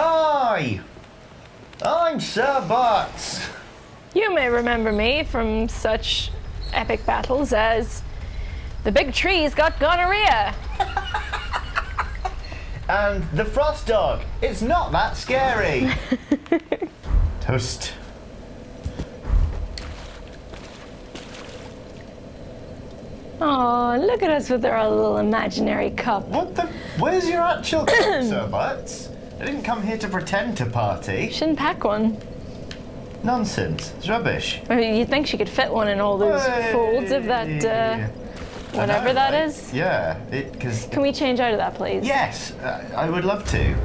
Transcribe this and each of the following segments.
Hi! I'm Ser Butts. You may remember me from such epic battles as the big tree's got gonorrhea. And the Frost Dog. It's not that scary. Toast. Oh, look at us with our little imaginary cup. What the? Where's your actual cup, Ser Butts? I didn't come here to pretend to party. Shouldn't pack one. Nonsense. It's rubbish. I mean, you'd think she could fit one in all those folds of that, uh, whatever know, that is. Yeah, it because Can we change out of that, please? yes, uh, I would love to.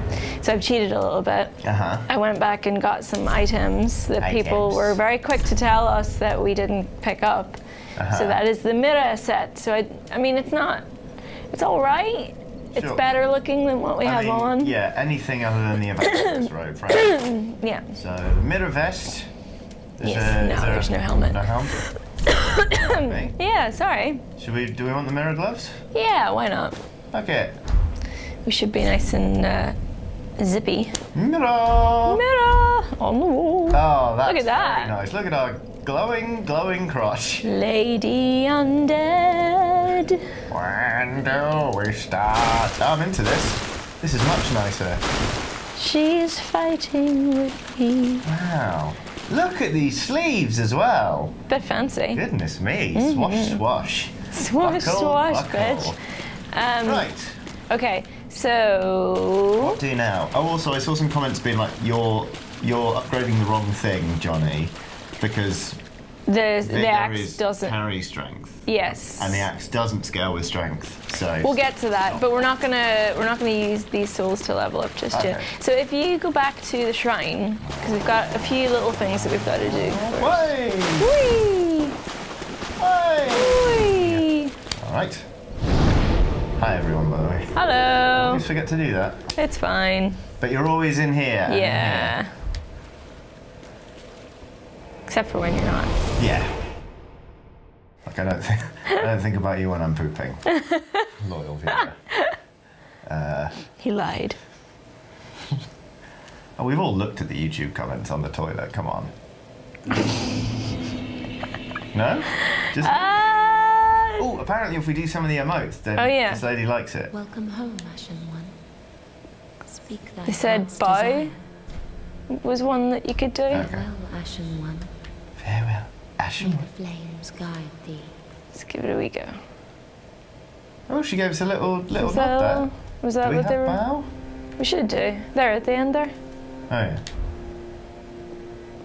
So I've cheated a little bit. Uh huh. I went back and got some items that people were very quick to tell us that we didn't pick up. Uh-huh. So that is the mirror set. So I, I mean, it's not, it's all right. It's Sure. better looking than what we I have mean, on. Yeah, anything other than the Avengers robe, right? Yeah. So the mirror vest. Is Yes, there- no, there there's a- no helmet. No helmet. okay. Yeah. Sorry. Should we? Do we want the mirror gloves? Yeah. Why not? Okay. We should be nice and uh, zippy. Mirror. Mirror on the wall. Oh, that's Look at that. very nice. Look at our glowing, glowing crotch. Lady undead. When do we start? Oh, I'm into this. This is much nicer. She's fighting with me. Wow. Look at these sleeves as well. Bit fancy. Goodness me. Mm-hmm. Swash, swash. Swash, Buckle, swash, buckle. bitch. Um, Right. Okay, so What do now? Oh, also, I saw some comments being like, "You're you're upgrading the wrong thing, Johnny, because the the axe doesn't. carry strength, Yes. and the axe doesn't scale with strength. So We'll get to that, but we're not gonna we're not gonna use these souls to level up just yet. So if you go back to the shrine, because we've got a few little things that we've got to do. Whee! way. Whee! All right. Hi everyone, by the way. Hello. always forget to do that, It's fine. but you're always in here. Yeah. Except for when you're not. Yeah. Like I don't think I don't think about you when I'm pooping. Loyal viewer. He lied. Oh, we've all looked at the YouTube comments on the toilet. Come on. no? Just. Uh, Oh, apparently, if we do some of the emotes, then Oh, yeah. this lady likes it. Welcome home, Ashen One. Speak thy they said heart's bow was one that you could do. Okay. Well, Ashen One, Farewell, may the flames guide thee. Let's give it a wee go. Oh, she gave us a little little Was nod that, there. was Do that we what have they bow? We should do. There at the end there. Oh yeah.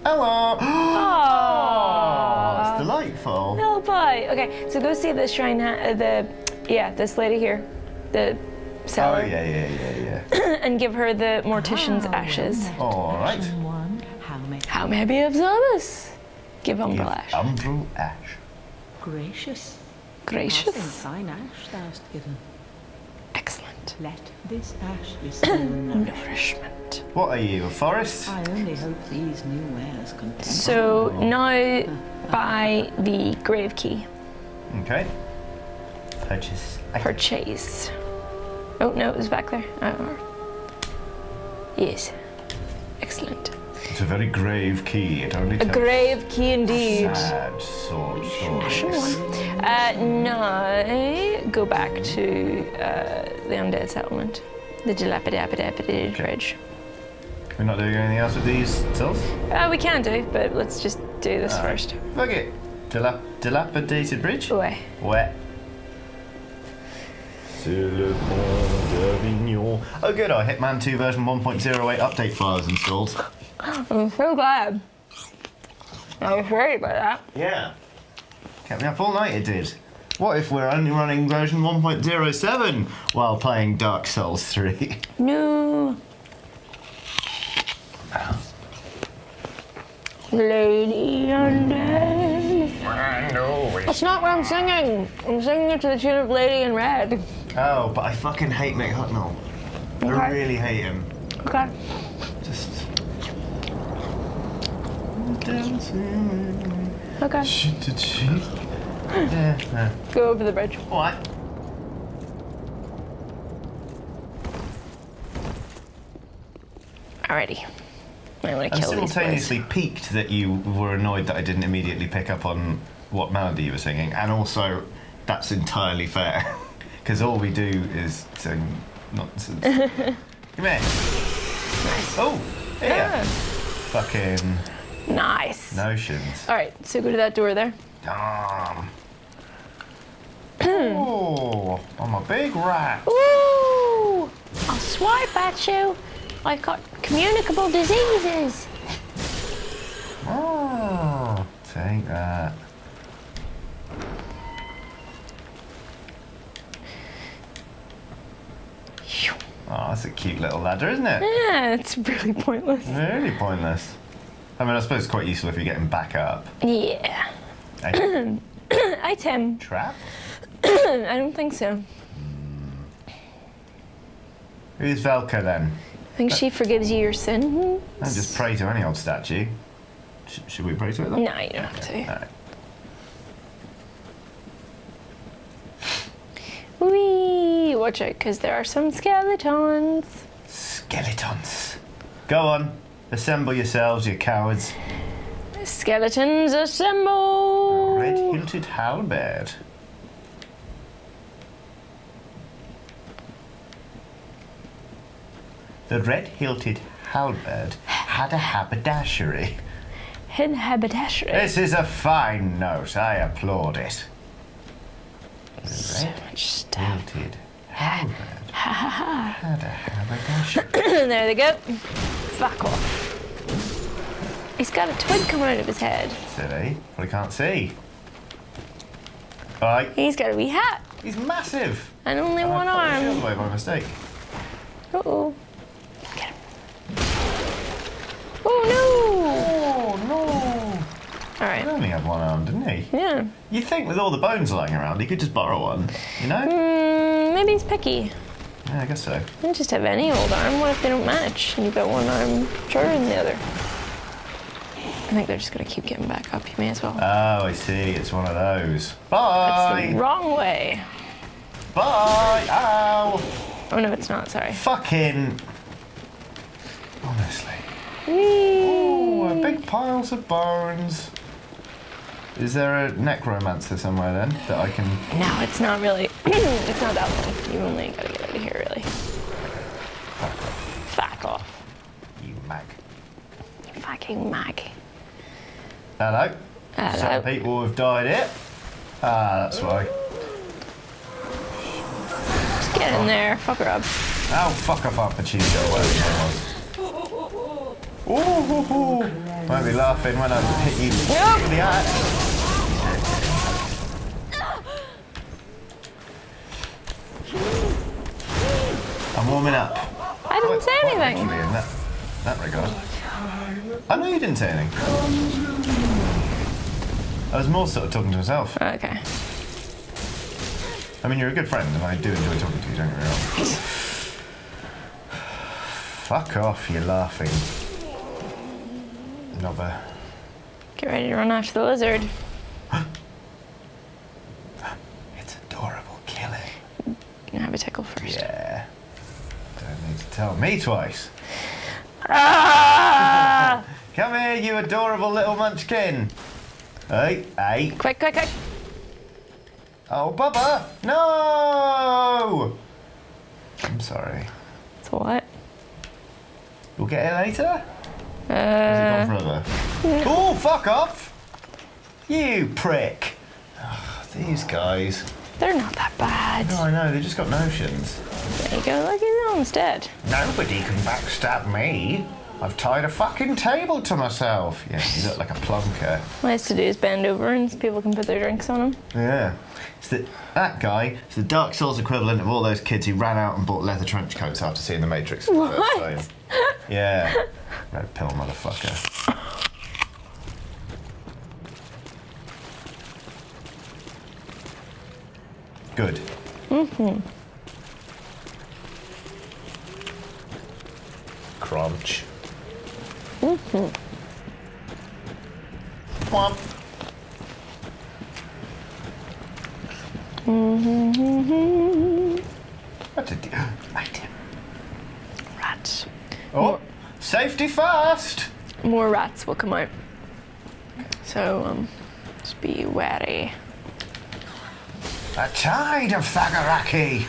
Hello. Oh, Aww. it's delightful. Little boy. Okay, so go see the shrine. Uh, the yeah, this lady here, the Oh yeah, yeah, yeah, yeah. and give her the mortician's Ah, ashes. All right. One, how may How may I be of service? Give Give Umbral ash. Umbral ash. gracious. Gracious. Passing fine ash thou'st given. Excellent. Let this ash be still nourishment. Nourishment. What are you, a forest? I only hope these new wares continue. So now buy the grave key. Okay. Purchase. Purchase. Oh no, it was back there. Oh. Yes. Excellent. It's a very grave key. It only A grave key indeed. sad sword Ashen stories. one. Uh, now go back to uh, the undead settlement, the dilapidated bridge. We're not doing anything else with these cells? Uh, we can do, but let's just do this first. It. Dilap- dilapidated bridge? Away. Wet. C'est le pont d'Avignon. Oh good, our Hitman 2 version 1.08 update files installed. I'm so glad. I was worried about that. Yeah. Kept me up all night it did. What if we're only running version 1.07 while playing Dark Souls 3? No. Lady Undead. That's not what I'm singing. I'm singing it to the tune of Lady in Red. Oh, but I fucking hate Mick Hucknall. I really hate him. Okay. Just. Dancing. Okay. Yeah, yeah. Go over the bridge. What? Alrighty. I want to I'm kill boys. simultaneously piqued that you were annoyed that I didn't immediately pick up on what melody you were singing, and also that's entirely fair because all we do is sing nonsense. Come here. Oh, here. Ah, Fucking nice. notions. Alright, so go to that door there. Damn. oh, I'm a big rat. Ooh! I'll swipe at you. I've got communicable diseases. Oh, take that. Oh, that's a cute little ladder, isn't it? Yeah, it's really pointless. Really pointless. I mean, I suppose it's quite useful if you're getting back up. Yeah. Eh? A Item. trap? I don't think so. Hmm. Who's Velka then? I think she forgives you your sin. Don't just pray to any old statue. Sh- should we pray to it then? No, you don't have to. Wee! Watch out, because there are some skeletons. Skeletons. Go on. Assemble yourselves, you cowards. Skeletons assemble! Red hilted halberd. The red hilted halberd had a haberdashery. Hidden haberdashery. This is a fine note. I applaud it. The So red much stuff. hilted halberd had a haberdashery. there they go. Fuck off. He's got a twig coming out of his head. Silly. Well, he can't see. Alright, He's got a wee hat he's massive. and only And I one put the arm. by mistake. Uh oh. Get him. Oh Oh no! no! Alright. He only had one arm, didn't he? Yeah. You'd think with all the bones lying around, he could just borrow one. You know? Mm, maybe he's picky. Yeah, I guess so. You can just have any old arm. What if they don't match and you've got one arm shorter than the other? I think they're just gonna keep getting back up. You may as well. Oh, I see. It's one of those. Bye. the wrong way. Bye. Ow. Oh no, it's not. Sorry. Fucking. Honestly. Whee! Oh, big piles of bones. Is there a necromancer somewhere then that I can? No, it's not really. it's not that long. You only gotta get out of here, really. Fuck off, Fuck off. you mag. You fucking mag. Hello. Hello. Some people have died here. Ah, that's why. Just get in there. Fuck her up. Oh, fuck off, Pachuca, whatever it was. Ooh, ooh, ooh. Won't be laughing when I hit you Yep. in the eye. I'm warming up. I didn't say Quite anything. in that, that regard. I know you didn't say anything. I was more sort of talking to myself. Oh, okay. I mean, you're a good friend, and I do enjoy talking to you, don't get me wrong. Fuck off, you're laughing. Nobber. Get ready to run after the lizard. It's adorable, kill it. You can have a tickle first. Yeah. Don't need to tell me twice. Ah! Come here, you adorable little munchkin. Hey, hey. quick, quick, quick. Oh, Bubba! No! I'm sorry. It's what? We'll get it later? Uh, Has it gone forever? Oh, fuck off! You prick! Ugh, these guys. They're not that bad. No, I know, they just got notions. There you go. Look, he's almost dead. Nobody can backstab me. I've tied a fucking table to myself. Yeah, you look like a plunker. What I used to do is bend over and people can put their drinks on him. Yeah. It's the, that guy is the Dark Souls equivalent of all those kids who ran out and bought leather trench coats after seeing The Matrix for the first What? Yeah. Red pill motherfucker. Good. Mm-hmm. Crunch. Mm-hmm. Womp. What did you... Item. Rats. Oh, Safety first! more rats will come out. So um, just be wary. A tide of Thaggoraki!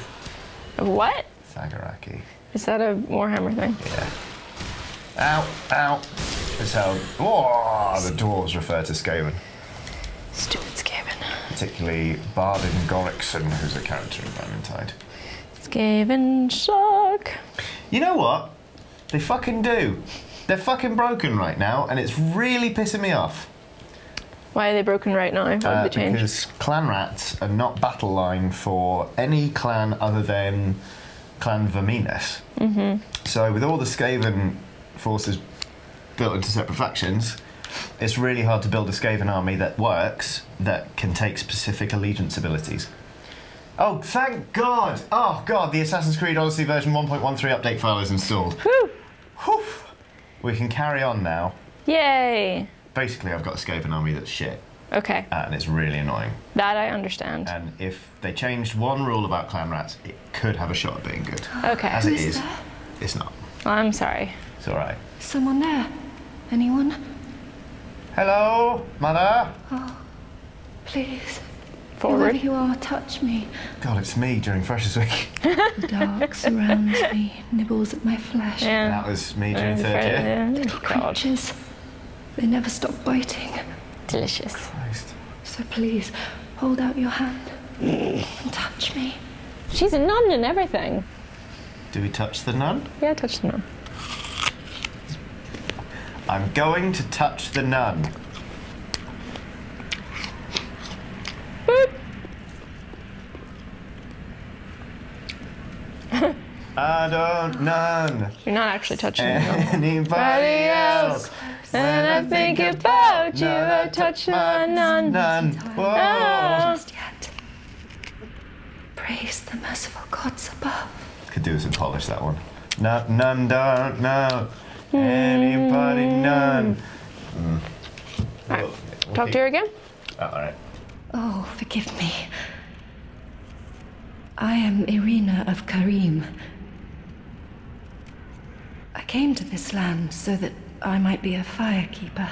Of what? Thaggoraki. Is that a Warhammer thing? Yeah. Ow, ow. That's how. Oh, the dwarves refer to Skaven. Stupid Skaven. Particularly Bardin Goreksson, who's a character in Vermintide. Skaven shock. You know what? They fucking do. They're fucking broken right now, and it's really pissing me off. Why are they broken right now? Uh, they changed? because clan rats are not battle line for any clan other than Clan Verminus. Mm-hmm. So, with all the Skaven forces built into separate factions, it's really hard to build a Skaven army that works that can take specific allegiance abilities. Oh, thank God! Oh, God, the Assassin's Creed Odyssey version 1.13 update file is installed. Whew. Whew. We can carry on now. Yay. Basically, I've got a Skaven army that's shit, Okay, uh, and it's really annoying. that I understand. And if they changed one rule about clan rats, it could have a shot at being good. Okay, As it Who's is, there? it's not. I'm sorry. It's all right. Someone there? Anyone? Hello, mother. Oh, please. Forward. Whoever you are, touch me. God, it's me during Freshers Week. The dark surrounds me, nibbles at my flesh. Yeah. that was me during third year. Yeah. Little God. creatures. They never stop biting. Delicious. Christ. So please, hold out your hand and touch me. She's a nun and everything. Do we touch the nun? Yeah, touch the nun. I'm going to touch the nun. I don't none You're not actually touching the nun. anybody else. And I think about you, I touch my nun. None. Whoa. Just yet. Praise the merciful gods above. Could do with some polish that one. No, none don't know anybody hmm. none. Hmm. Right. Talk to her again. Oh, all right. Oh, forgive me. I am Irina of Carim. I came to this land so that I might be a firekeeper.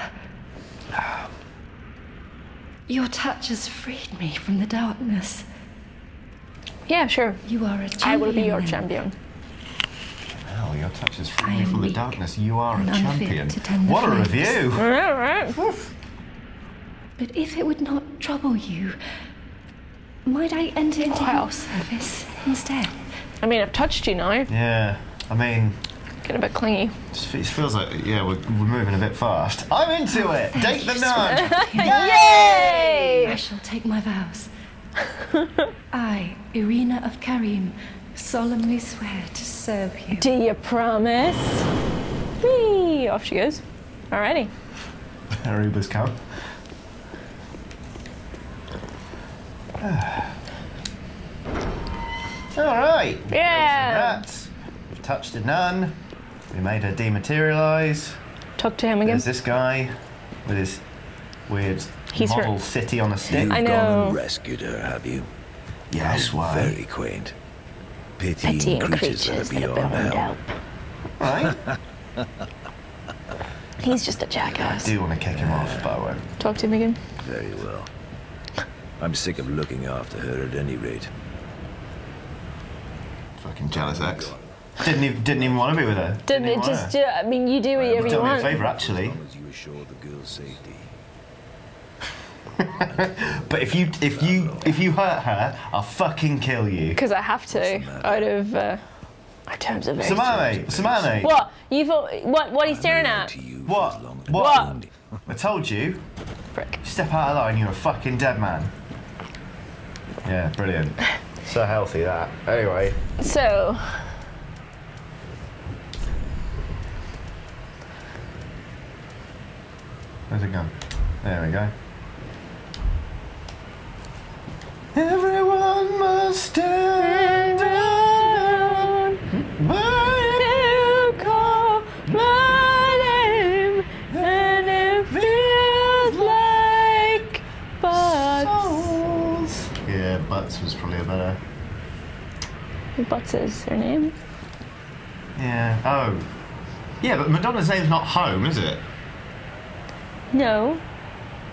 Your touch has freed me from the darkness. Yeah, sure. You are a champion. I will be your champion. Hell, your touch has freed me from the darkness. You are a champion. to tend the What a flames. review! All right. But if it would not trouble you, might I enter into Wow. your service instead? I mean, I've touched you now. Yeah, I mean, Get a bit clingy. it feels like yeah, we're, we're moving a bit fast. I'm into it. Date the you, nun. Yay! I shall take my vows. I, Irina of Carim, solemnly swear to serve you. Do you promise? Whee! Off she goes. Alrighty. Aruba's come. All right. Yeah. Rats. We've touched a nun. We made her dematerialize. Talk to him again. There's this guy with his weird He's her- model city on a stick. You've I gone know. and rescued her, have you? Yes, why? Very quaint. Pitying, Pitying creatures, creatures that that are are beyond beyond help. help. Right? He's just a jackass. do want to kick him off, but I won't. Talk to him again. Very well. I'm sick of looking after her at any rate. Fucking jealous ex. Didn't even, didn't even want to be with her. Didn't it just? Do, I mean, you do her. whatever You've you done me a want. favour, As actually. long as you assure the girl's safety. But if you if you if you hurt her, I'll fucking kill you. Because I have to, matter? out of uh, our terms of very. Samane, Samane. What? You thought? What? What are you staring at? to you for What? as long as What? I'm wounded. I told you. Frick. Step out of line, you're a fucking dead man. Yeah, brilliant. So healthy that. Anyway, So, where's it gone? There we go. Everyone must stand down. you call my name, and it feels like butts. Yeah, Butts was probably a better. Butts is her name. Yeah. Oh. Yeah, but Madonna's name's not home, is it? No.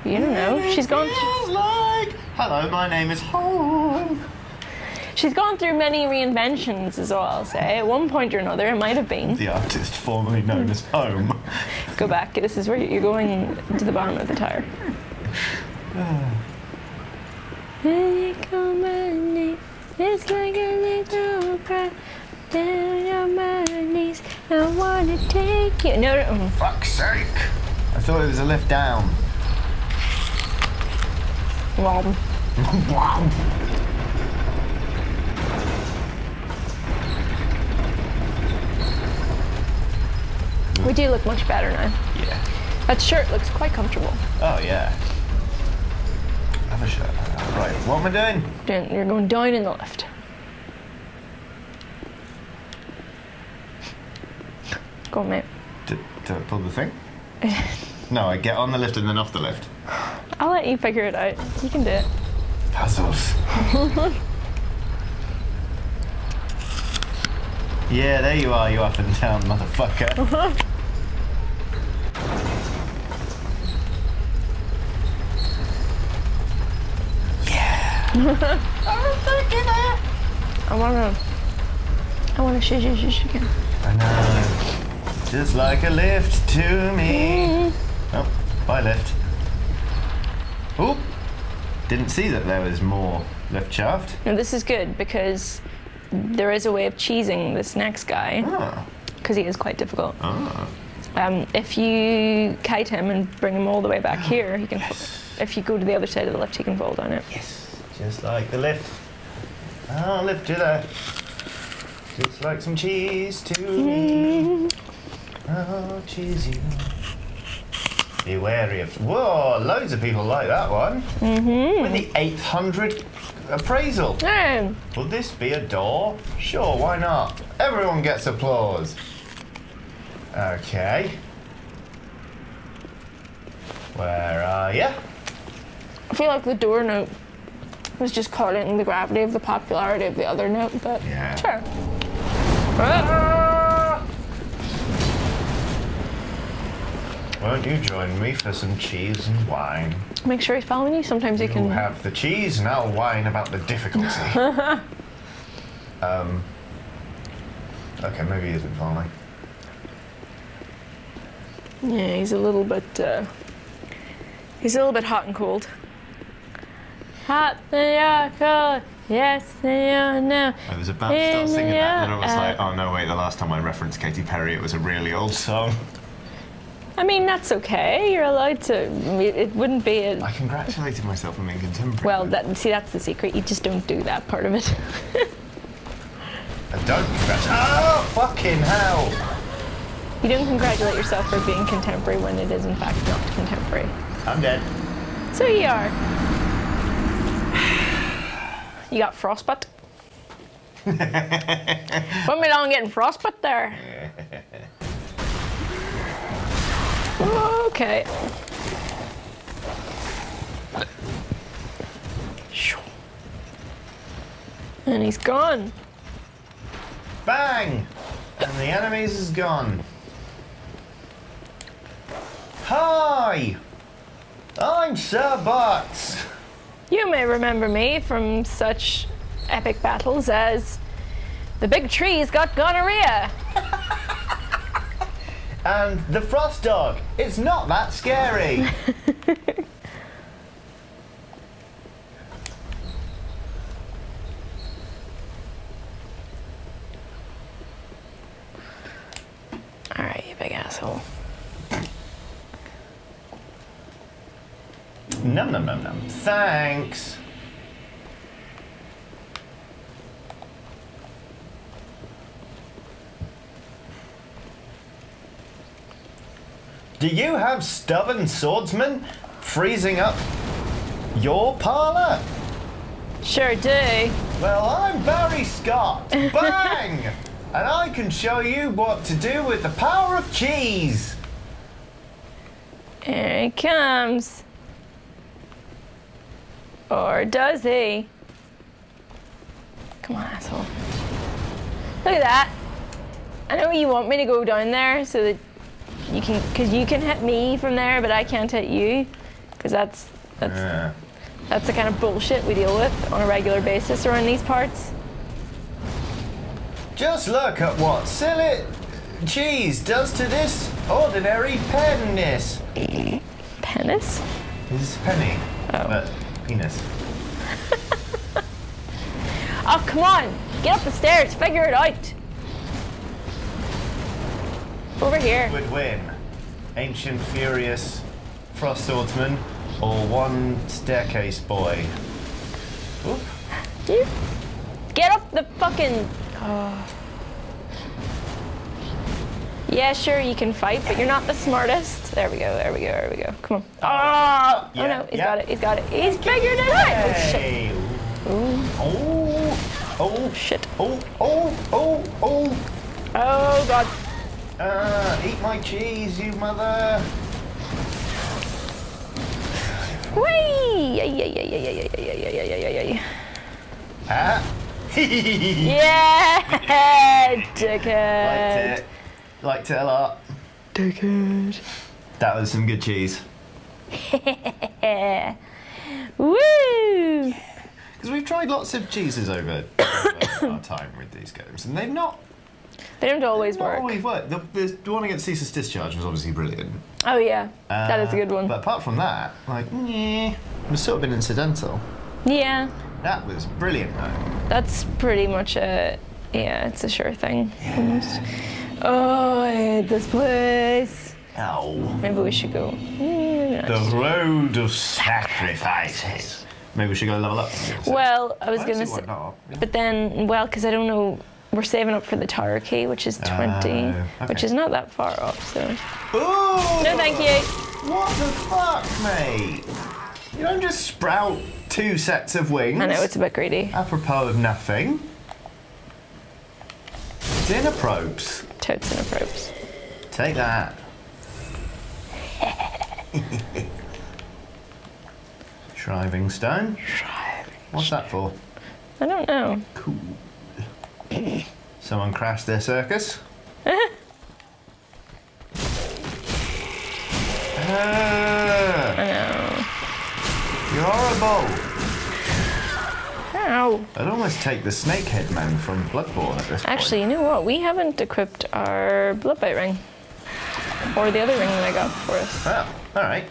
You don't know. She's gone. Feels like. Hello, my name is Home. She's gone through many reinventions, is all I'll say. At one point or another, it might have been. The artist formerly known as Home. Go back. This is where you're going to the bottom of the tire. It's like a little cry down on my knees. I wanna take you. No, no. Oh, fuck's sake! I thought it was a lift down. Well, wow. we do look much better now. Yeah. That shirt looks quite comfortable. Oh yeah. Have a shirt. Right, what am I doing? You're going down in the lift. Go on, mate. To, to pull the thing? no, I get on the lift and then off the lift. I'll let you figure it out. You can do it. Puzzles. yeah, there you are, you up and down motherfucker. yeah. I was thinking. I wanna. I wanna shush shush shush again. I know. Just like a lift to me. Mm-hmm. Oh, bye lift. Oop. Didn't see that there was more lift shaft. Now this is good because there is a way of cheesing this next guy Ah. because he is quite difficult. Ah. Um, if you kite him and bring him all the way back here, he can. fo- If you go to the other side of the lift, he can fall on it. Yes. Just like the lift. I'll lift you there. Just like some cheese to me. I'll cheese you. Be wary of. Whoa, loads of people like that one. Mm-hmm. With the 800 appraisal. Oh, Will this be a door? Sure, why not? Everyone gets applause. Okay. Where are you? I feel like the door note was just caught in the gravity of the popularity of the other note, but Yeah. sure. Ah! Won't you join me for some cheese and wine? Make sure he's following you. Sometimes he You can. have the cheese and I'll whine about the difficulty. um. Okay, maybe he isn't following. Yeah, he's a little bit. Uh, he's a little bit hot and cold. Hot and cold. Yes, they are now. I was about to start singing that, and then I was Yeah, like, oh no, wait, the last time I referenced Katy Perry, it was a really old song. I mean, that's okay. You're allowed to. It it wouldn't be a. I congratulated myself on being contemporary. Well, that, see, that's the secret. You just don't do that part of it. I don't congratulate. Oh, fucking hell! you don't congratulate yourself for being contemporary when it is, in fact, not contemporary. I'm dead. So you are. You got frostbite? Put me down getting frostbite there. Okay. And he's gone. Bang! And the enemies is gone. Hi! I'm Ser Butts. You may remember me from such epic battles as the big tree's got gonorrhea. And the Frost Dog. It's not that scary. All right, you big asshole. num num num num. Thanks. Do you have stubborn swordsmen freezing up your parlor? Sure do. Well, I'm Barry Scott. Bang! and I can show you what to do with the power of cheese. Here he comes. Or does he? Come on, asshole. Look at that. I know you want me to go down there so that you can, because you can hit me from there, but I can't hit you, because that's that's Yeah. that's the kind of bullshit we deal with on a regular basis around these parts. Just look at what silly cheese does to this ordinary penis. Penis? This is penny, Oh. but penis. Oh, come on! Get up the stairs, figure it out! Over here. Would win. Ancient Furious Frost Swordsman or one staircase boy. Oop. You get up the fucking. Oh. Yeah, sure, you can fight, but you're not the smartest. There we go, there we go, there we go. Come on. Oh, Yeah, oh no, he's yeah. got it, he's got it. He's figured it out! Oh shit. Hey. Oh. Oh. Shit. Oh. Oh. Oh. Oh. Oh god. Uh, eat my cheese, you mother. Whee! Ay, ay, ay, ay, ay, ay, ay, ay, ay, ay, ay, ay. Ah. Yeah! Liked it. Liked it a lot. Dickhead. That was some good cheese. Woo! Because we've tried lots of cheeses over, over our time with these games, and they've not, They don't always work. always worked. The, the, one against Ceaseless Discharge was obviously brilliant. Oh yeah, that is a good Uh, one. But apart from that, like, yeah, it was sort of been incidental. Yeah, That was brilliant, though. that's pretty much a yeah, it's a sure thing. Almost. Oh, I hate this place. Ow. Maybe we should go. Mm, The road of sacrifices. Maybe we should go level up. Well, I was gonna say, but then well, because I don't know. We're saving up for the tower key, which is ah, 20, Oh, which is not that far off. So Ooh! no, thank you. What the fuck, mate? You don't just sprout two sets of wings. I know it's a bit greedy. Apropos of nothing. Dinner probes. Totes and approps. Take that. Shriving stone. What's that for? I don't know. Cool. Someone crashed their circus. Ah, you're horrible. Ow. I'd almost take the snakehead man from Bloodborne at this point. Actually, you know what? We haven't equipped our Bloodbite ring. Or the other ring that I got for us. Well, all right.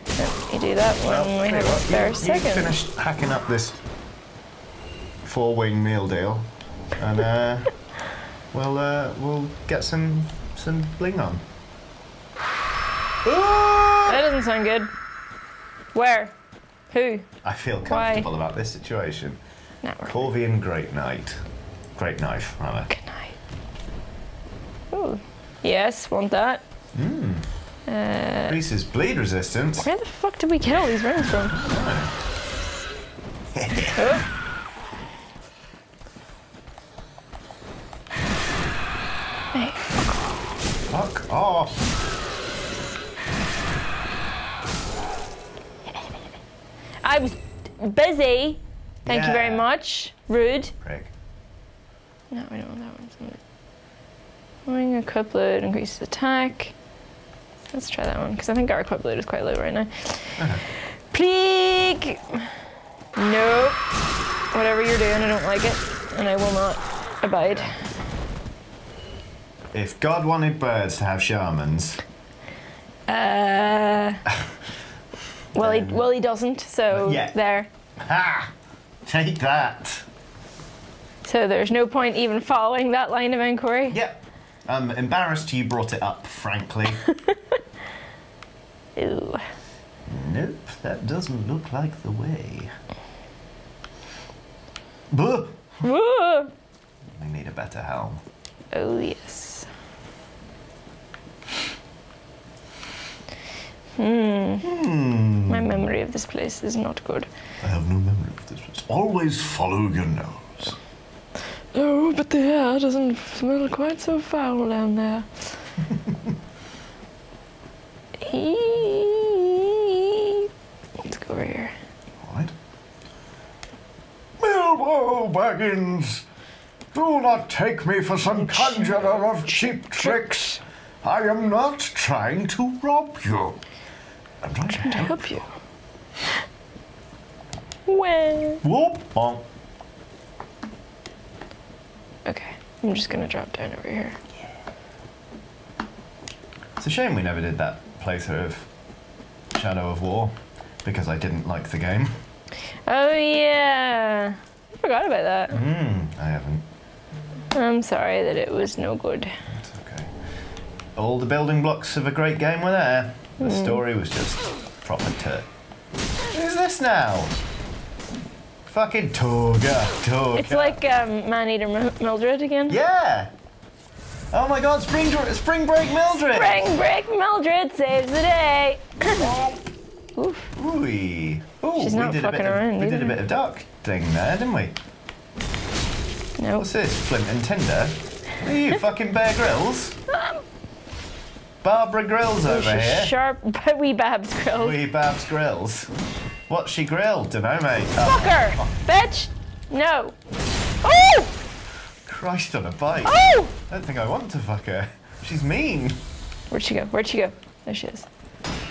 You do that when Well, we tell have a spare you, second. You finish hacking up this four-wing meal deal, and uh, we'll uh, we'll get some some bling on. That doesn't sound good. Where? Who? I feel Why? comfortable about this situation. No, we're Corvian Great Knight, Great Knife, rather. Good night. Ooh. Yes, want that. Mm. Uh, Increases bleed resistance. where the fuck did we get all these rings from? Oh. Fuck off. I was busy. Thank you very much. Rude. Prick. No, I don't want that one. Ring equip load increases attack. Let's try that one because I think our equip load is quite low right now. Please. Nope. Whatever you're doing, I don't like it, and I will not abide. If God wanted birds to have shamans, Uh. well, he well he doesn't. So Yeah. there. ha! Take that. So there's no point even following that line of inquiry. Yep. I'm embarrassed you brought it up, frankly. Ooh. nope, that doesn't look like the way. Buh! We need a better helm. Oh yes. Hmm. Hmm. My memory of this place is not good. I have no memory of this. place. always follow your nose. Oh, but the air doesn't smell quite so foul down there. Let's go over here. Alright. Bilbo Baggins! Do not take me for some conjurer of cheap tricks. I am not trying to rob you. I'm trying to To help. help you. Well. Whoop, bonk. Okay, I'm just gonna drop down over here. It's a shame we never did that playthrough of Shadow of War because I didn't like the game. Oh yeah, I forgot about that. Hmm, I haven't. I'm sorry that it was no good. It's okay. All the building blocks of a great game were there. The Hmm. story was just proper tut. Who's this now? Fucking Toga, Toga. It's like um, Maneater Mildred again. Yeah! Oh my god, Spring, Spring Break Mildred! Spring break Mildred saves the day. Oof. Ooh. Ooh, She's we not did a bit fucking of, around We did a bit of duck thing there, didn't we? Nope. What's this? Flint and Tinder? Are you fucking Bear Grylls? Barbara Grills over here. Sharp wee Babs Grills. Wee Babs Grills. What's she grilled? Dunno, mate. Oh, Fuck her, oh. bitch. No. Oh! Christ on a bike. Oh! I don't think I want to fuck her. She's mean. Where'd she go? Where'd she go? There she is.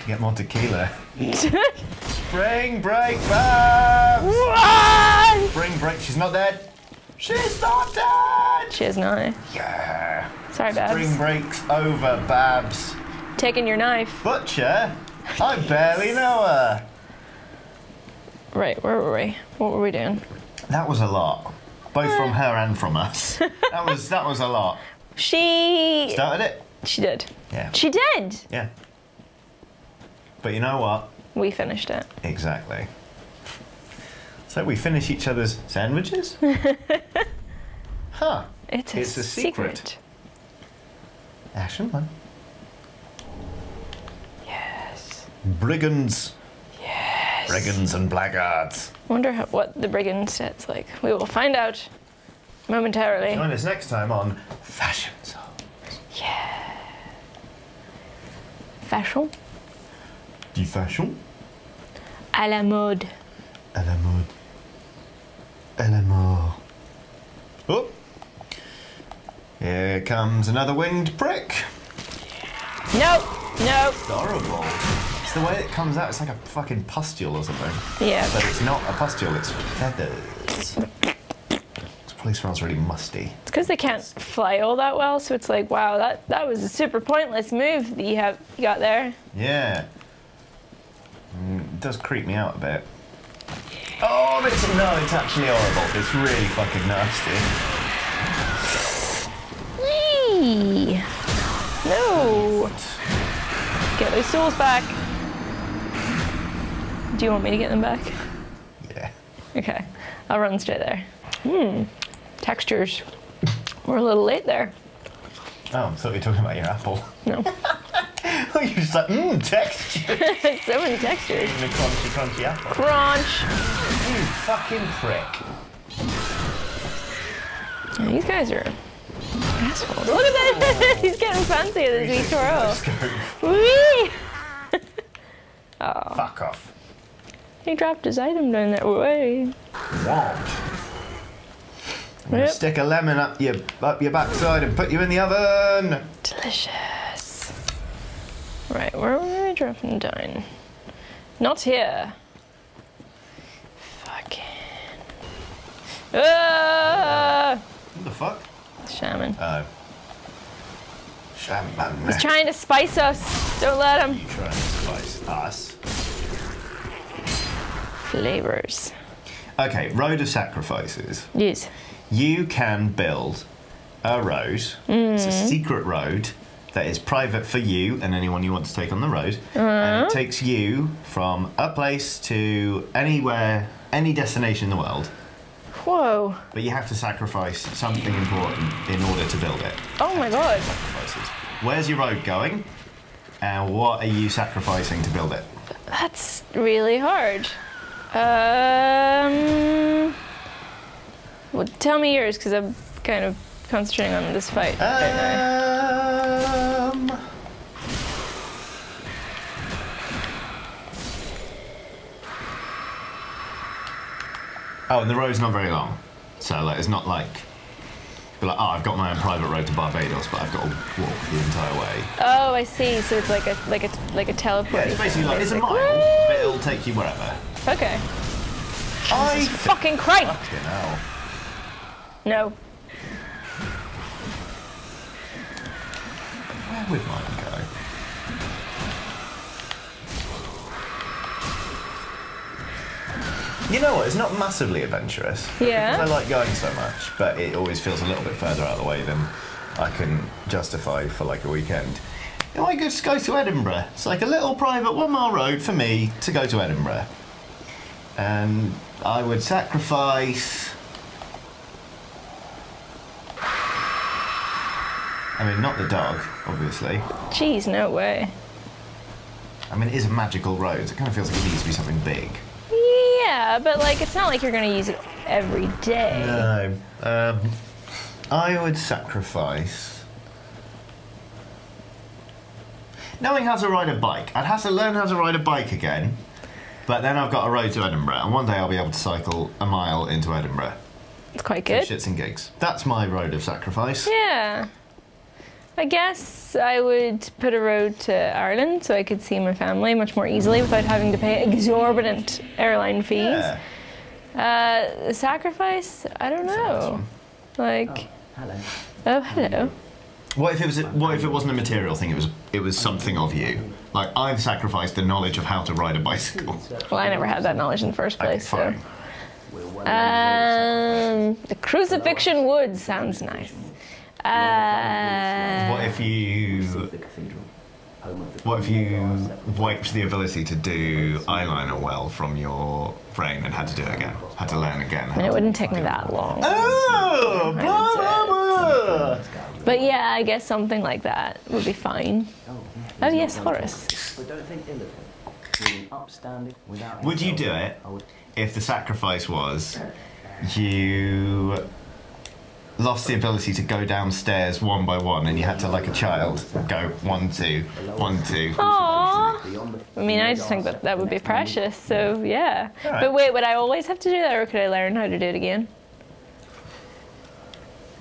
Get more tequila. Spring Break Babs! Spring Break. She's not dead. She's not dead! She is not. Yeah. Sorry, Babs. Spring breaks over, Babs. Taking your knife. Butcher? I barely know her. Right, where were we? What were we doing? That was a lot. Both from her and from us. That was that was a lot. She. Started it? She did. Yeah. She did. Yeah. But you know what? We finished it. Exactly. So we finish each other's sandwiches? huh. It's a, It's a secret. Action one. Yes. Brigands. Yes. Brigands and blackguards. Wonder how, what the brigand stats like. We will find out momentarily. Join us next time on Fashion Soul. Fashion Du fashion à la mode. à la mode. À la mort. Oh. Here comes another winged prick. Nope. Nope. It's horrible. It's the way it comes out. It's like a fucking pustule or something. Yeah. But it's not a pustule, it's feathers. This place smells really musty. It's because they can't fly all that well, so it's like, wow, that, that was a super pointless move that you have you got there. Yeah. Mm, it does creep me out a bit. Oh, it's, no, it's actually horrible. It's really fucking nasty. Whee! No. Get those souls back. Do you want me to get them back? Yeah. Okay, I'll run straight there. Hmm. Textures. We're a little late there. Oh, I thought you were talking about your apple. No. Oh, you're just like, mmm, texture. so many textures. And a crunchy, crunchy apple. Crunch. You fucking prick. Yeah, these guys are assholes. Look at that. He's getting fancy with his wee. Whee! Oh. Fuck off. He dropped his item down that way. Want. I'm gonna Yep. Stick a lemon up your up your backside and put you in the oven. Delicious. Right, where were we dropping down? Not here. Fucking. Ah! What the fuck? Shaman. Oh. Shaman. He's trying to spice us. Don't let him. You trying to spice us? Flavors. Okay, road of sacrifices. Yes. You can build a road. It's a secret road that is private for you and anyone you want to take on the road. And it takes you from a place to anywhere, any destination in the world. Whoa. But you have to sacrifice something important in order to build it. Oh my god. Sacrifices. Where's your road going? And what are you sacrificing to build it? That's really hard. Um. Well, tell me yours, because I'm kind of concentrating on this fight right now. Um. Oh, and the road's not very long, so like it's not like Be like, oh, I've got my own private road to Barbados, but I've got to walk the entire way. Oh, I see. So it's like a like a like a teleport. Yeah, it's basically like it's a Basic. mile, but it'll take you wherever. Okay. I Fucking Christ! fucking hell. No. Where would mine go? You know what? It's not massively adventurous. Yeah. Because I like going so much, but it always feels a little bit further out of the way than I can justify for like a weekend. You know, I just go to Edinburgh. It's like a little private one mile road for me to go to Edinburgh. And I would sacrifice. I mean, not the dog, obviously. Jeez, no way. I mean, it is a magical road. It kind of feels like it needs to be something big. Yeah, but like it's not like you're gonna use it every day. No. Um, I would sacrifice. Knowing how to ride a bike. I'd have to learn how to ride a bike again. But then I've got a road to Edinburgh, and one day I'll be able to cycle a mile into Edinburgh. It's quite for good. Shits and gigs. That's my road of sacrifice. Yeah. I guess I would put a road to Ireland so I could see my family much more easily without having to pay exorbitant airline fees. Yeah. Uh, sacrifice? I don't know. Like, Hello. oh, hello. What if it was? What if it wasn't a material thing? It was. It was something of you. Like I've sacrificed the knowledge of how to ride a bicycle. Well, I never had that knowledge in the first Okay, place, so. Um, the Crucifixion Wood sounds nice. Uh, What if you? The cathedral, home of the What if you wiped the ability to do eyeliner well from your brain and had to do it again? Had to learn again? And it wouldn't take me that long. Oh, blah, blah, blah. But yeah, I guess something like that would be fine. Oh, yes, Horace. But don't think ill of him. Being upstanding without Would you do it if the sacrifice was you lost the ability to go downstairs one by one and you had to, like a child, go one, two, one, two? Aww. I mean, I just think that that would be precious, so yeah. Alright. But wait, would I always have to do that, or could I learn how to do it again?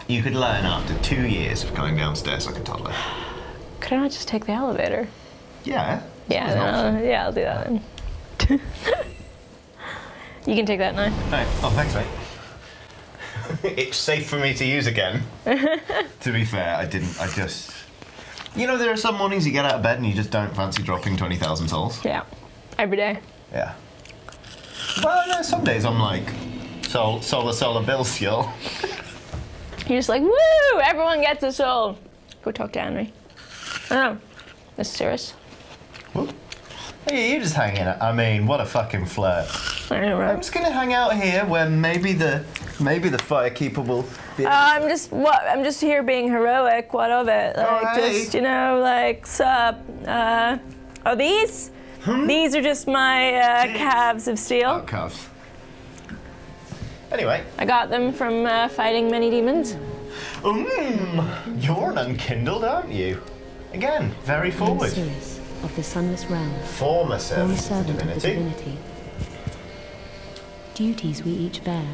You could learn after two years of going downstairs like a toddler. Could I not just take the elevator? Yeah. Yeah, Sounds then awesome. I'll, yeah, I'll do that then. you can take that now. No. Oh, thanks, mate. It's safe for me to use again. to be fair, I didn't. I just. You know, there are some mornings you get out of bed and you just don't fancy dropping 20,000 souls. Yeah, every day. Yeah. Well, no, some days I'm like, sol, solar, solar, bill seal. You're just like, woo! Everyone gets a soul. Go talk to Henry. Oh, this is serious. Hey, you're just hanging out. I mean, what a fucking flirt. I know, I'm just gonna hang out here where maybe the maybe the firekeeper will be. Uh, I'm just what? I'm just here being heroic. What of it? Like Alright. just you know, like sup? Uh, oh these? These are just my uh, calves of steel. oh, cuffs. Anyway, I got them from uh, fighting many demons. mmm, you're an unkindled, aren't you? Again, very forward. Sirris of the Sunless Realm, Former former servant, servant of the divinity. divinity. Duties we each bear.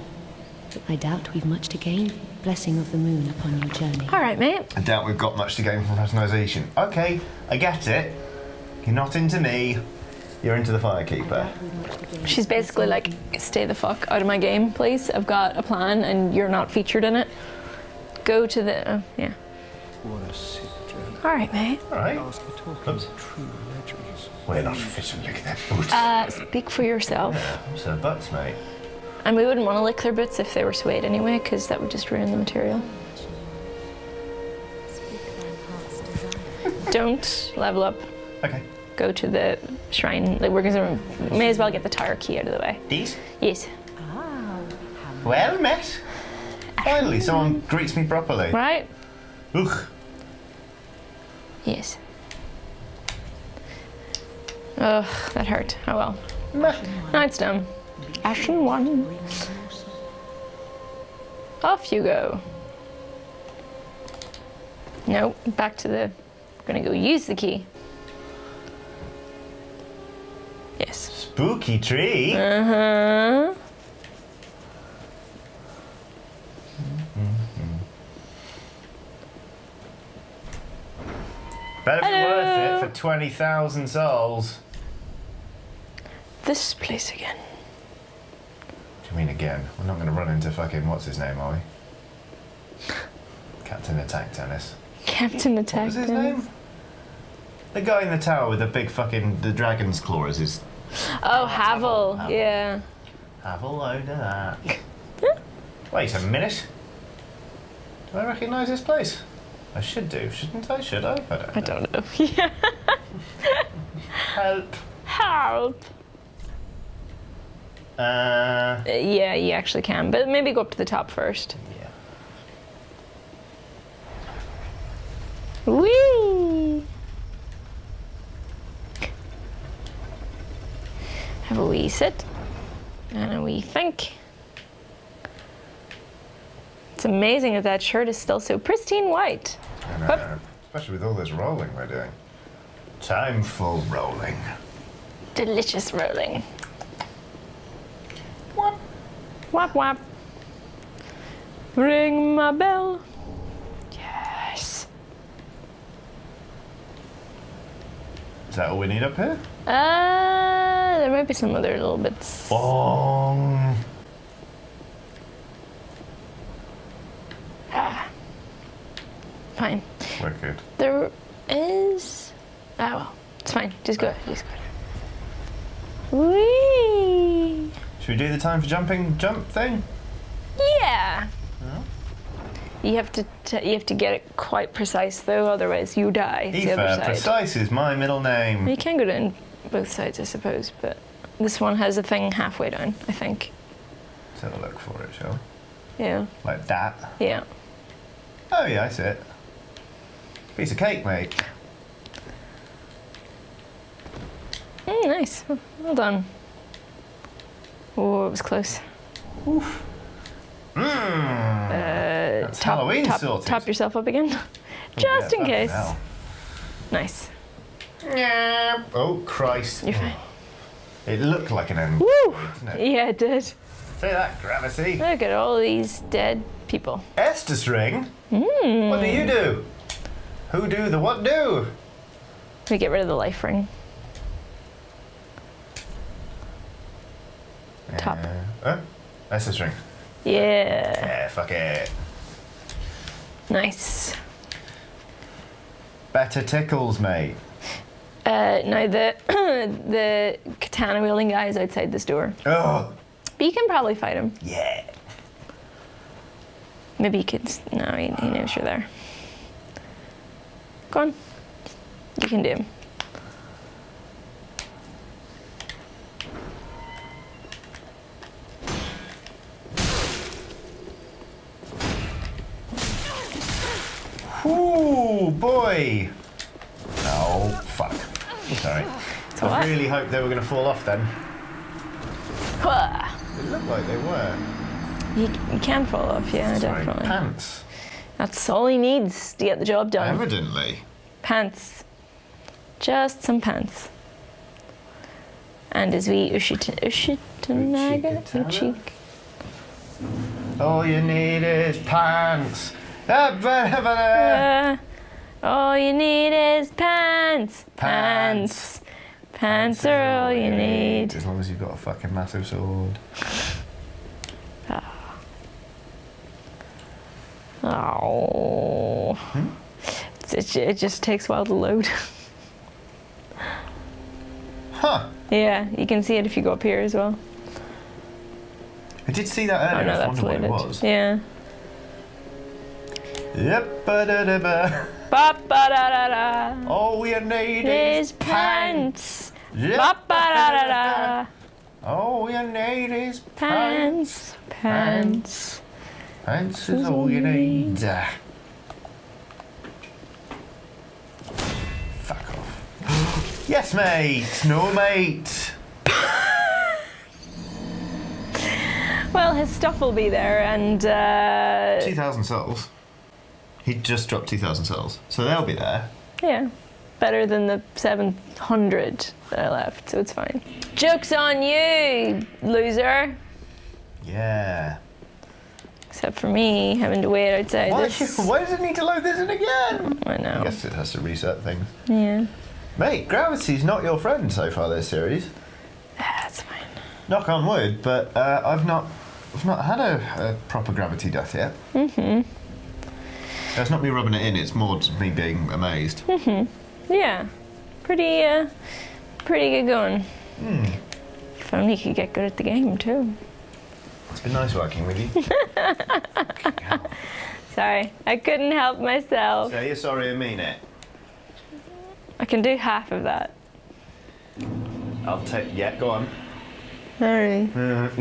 I doubt we've much to gain. Blessing of the moon upon your journey. All right, mate. I doubt we've got much to gain from personalisation. Okay, I get it. You're not into me. You're into the firekeeper. She's basically like, stay the fuck out of my game, please. I've got a plan, and you're not featured in it. Go to the uh, yeah. What a sick journey. All right, mate. All right. Ask you Oops. We're not fishing. Look at that boot. Uh, speak for yourself. Ser Butts, mate. And we wouldn't want to lick their boots if they were suede anyway, because that would just ruin the material. Don't level up. Okay. Go to the shrine. Like we're gonna may as well get the tower key out of the way. These? Yes. Ah. Well met. Finally, someone greets me properly. Right. Ugh. Yes. Ugh, that hurt. Oh well. Meh. Now it's done. Ashen one. Off you go. No, back to the. Gonna go use the key. Yes. Spooky tree. Uh huh. Better be Hello. worth it for 20,000 souls. This place again. What do you mean again? We're not going to run into fucking what's his name, are we? Captain Attack Tennis. Captain What Attack. was his Tennis. name? The guy in the tower with the big fucking the dragon's claw is his. Oh, Havel. Havel. Yeah. Have a oh, load of that. Wait a minute. Do I recognise this place? I should do, shouldn't I? Should I? I don't. know. I don't know. yeah. Help. Help. Uh. Uh, yeah, you actually can, but maybe go up to the top first. Yeah. Whee! Have a wee sit and a wee think. It's amazing that that shirt is still so pristine white. I know, Hup. Especially with all this rolling we're doing. Time for rolling. Delicious rolling. What? Wap wap. Ring my bell. Yes. Is that all we need up here? Uh, there might be some other little bits. Bong. Fine. Wicked. There is. Oh well, it's fine. Just go. Just go. Whee! Should we do the time for jumping jump thing? Yeah. You have to you have to get it quite precise though, otherwise you die. It's the other Aoife, precise is my middle name. You can go down both sides, I suppose, but this one has a thing halfway down. I think. Let's have a look for it, shall we? Yeah. Like that. Yeah. Oh yeah, I see it. Piece of cake, mate. Mm, nice. Well done. Oh, it was close. Mmm. Uh, That's Halloween top, sorted. top yourself up again, just in Yeah, fucking case. hell. Nice. Yeah. Oh Christ. You're fine. It looked like an end. Woo! It? Yeah, it did. Say that, gravity. Look at all these dead people. Estus ring. Hmm. What do you do? Who do the what do? We get rid of the life ring. Top. Uh, oh, Estus ring. Yeah. Yeah, fuck it. Nice. Better tickles, mate. Uh, now the the katana wielding guy is outside this door, Oh, but you can probably fight him. yeah. Maybe you could. No, he, he knows you're there. Go on. You can do him. Ooh, boy. Oh, fuck. Sorry. I right. really hoped they were going to fall off then. It looked like they were. You, you can fall off, yeah, Sorry, definitely. pants. That's all he needs to get the job done. Evidently. Pants. Just some pants. And as we Ushit- Ushitanaga, Uchikatana? Uchik. All you need is pants. Uh, all you need is pants. Pants. Pants. Pants are all you need. As long as you've got a fucking massive sword. Oh. It, it just takes a while to load. Huh. yeah, you can see it if you go up here as well. I did see that Oh earlier. no, I that's was what it was. Yeah. Yep. ba-da-da-ba. Ba ba da da da. All we need Is is pants. pants. Yep. Ba ba da da da. All we need is Pants. Pants. Pants is all you need. Fuck off. yes, mate. No, mate. Well, his stuff will be there, and uh, 2,000 souls. He just dropped 2,000 souls. So they'll be there. yeah, better than the 700 that I left, so it's fine. Joke's on you, loser. Yeah. Except for me having to wait outside Why, this. why does it need to load this in again? I I know. guess it has to reset things. Yeah. Mate, gravity's not your friend so far this series. That's fine. Knock on wood, but uh, I've not, I've not had a, a proper gravity death yet. Mm-hmm. That's not me rubbing it in. It's more me being amazed. Mhm. Yeah. Pretty, uh, pretty good going. Hmm. If only you could get good at the game too. It's been nice working with you. Sorry, I couldn't help myself. Say you're sorry and mean it. I can do half of that. I'll take. Yeah, go on. Alright. Fucking.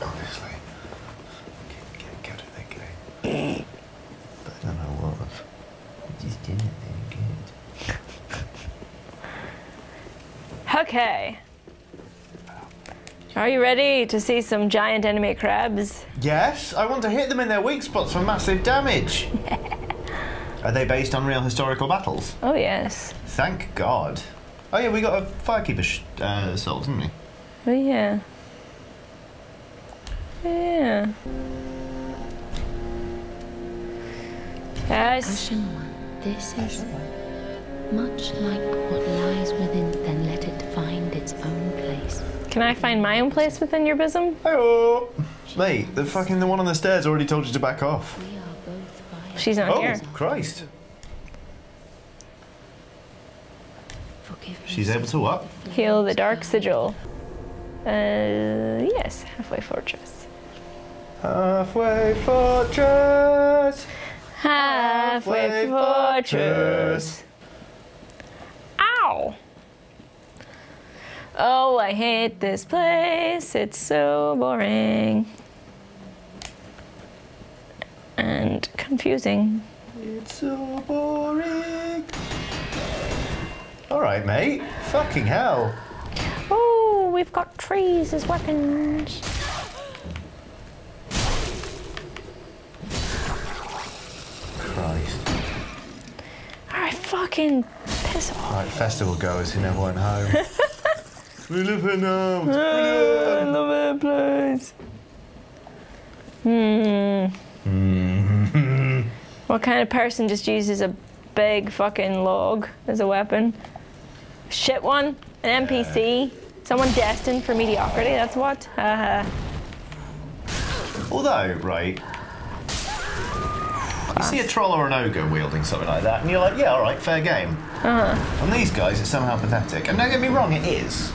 Obviously. Get, get good at that game. But I don't know what. Just did it very good. Okay. Are you ready to see some giant enemy crabs? Yes, I want to hit them in their weak spots for massive damage. Are they based on real historical battles? Oh, yes. Thank God. Oh yeah, we got a firekeeper sh- uh, soul, didn't we? Oh, yeah. Yeah. Yes. Ashen one, this is much like what lies within, Can I find my own place within your bosom? Hello. Mate, the fucking the one on the stairs already told you to back off. We are both fire. She's not Oh, here. Christ. She's able to what? Heal the dark sigil. Uh, yes, halfway fortress. Halfway fortress. Halfway Halfway fortress. Ow! Oh, I hate this place. It's so boring. And confusing. It's so boring. All right, mate. Fucking hell. Oh, we've got trees as weapons. Christ. Alright, fucking piss off. Right, festival goers who never went home. we live here now. It's I brilliant. love that place. Hmm. what kind of person just uses a big fucking log as a weapon? Shit one? An NPC? Someone destined for mediocrity, that's what? Uh -huh. Although, right. You see a troll or an ogre wielding something like that, and you're like, yeah, all right, fair game. uh, On these guys, it's somehow pathetic. And don't get me wrong, it is.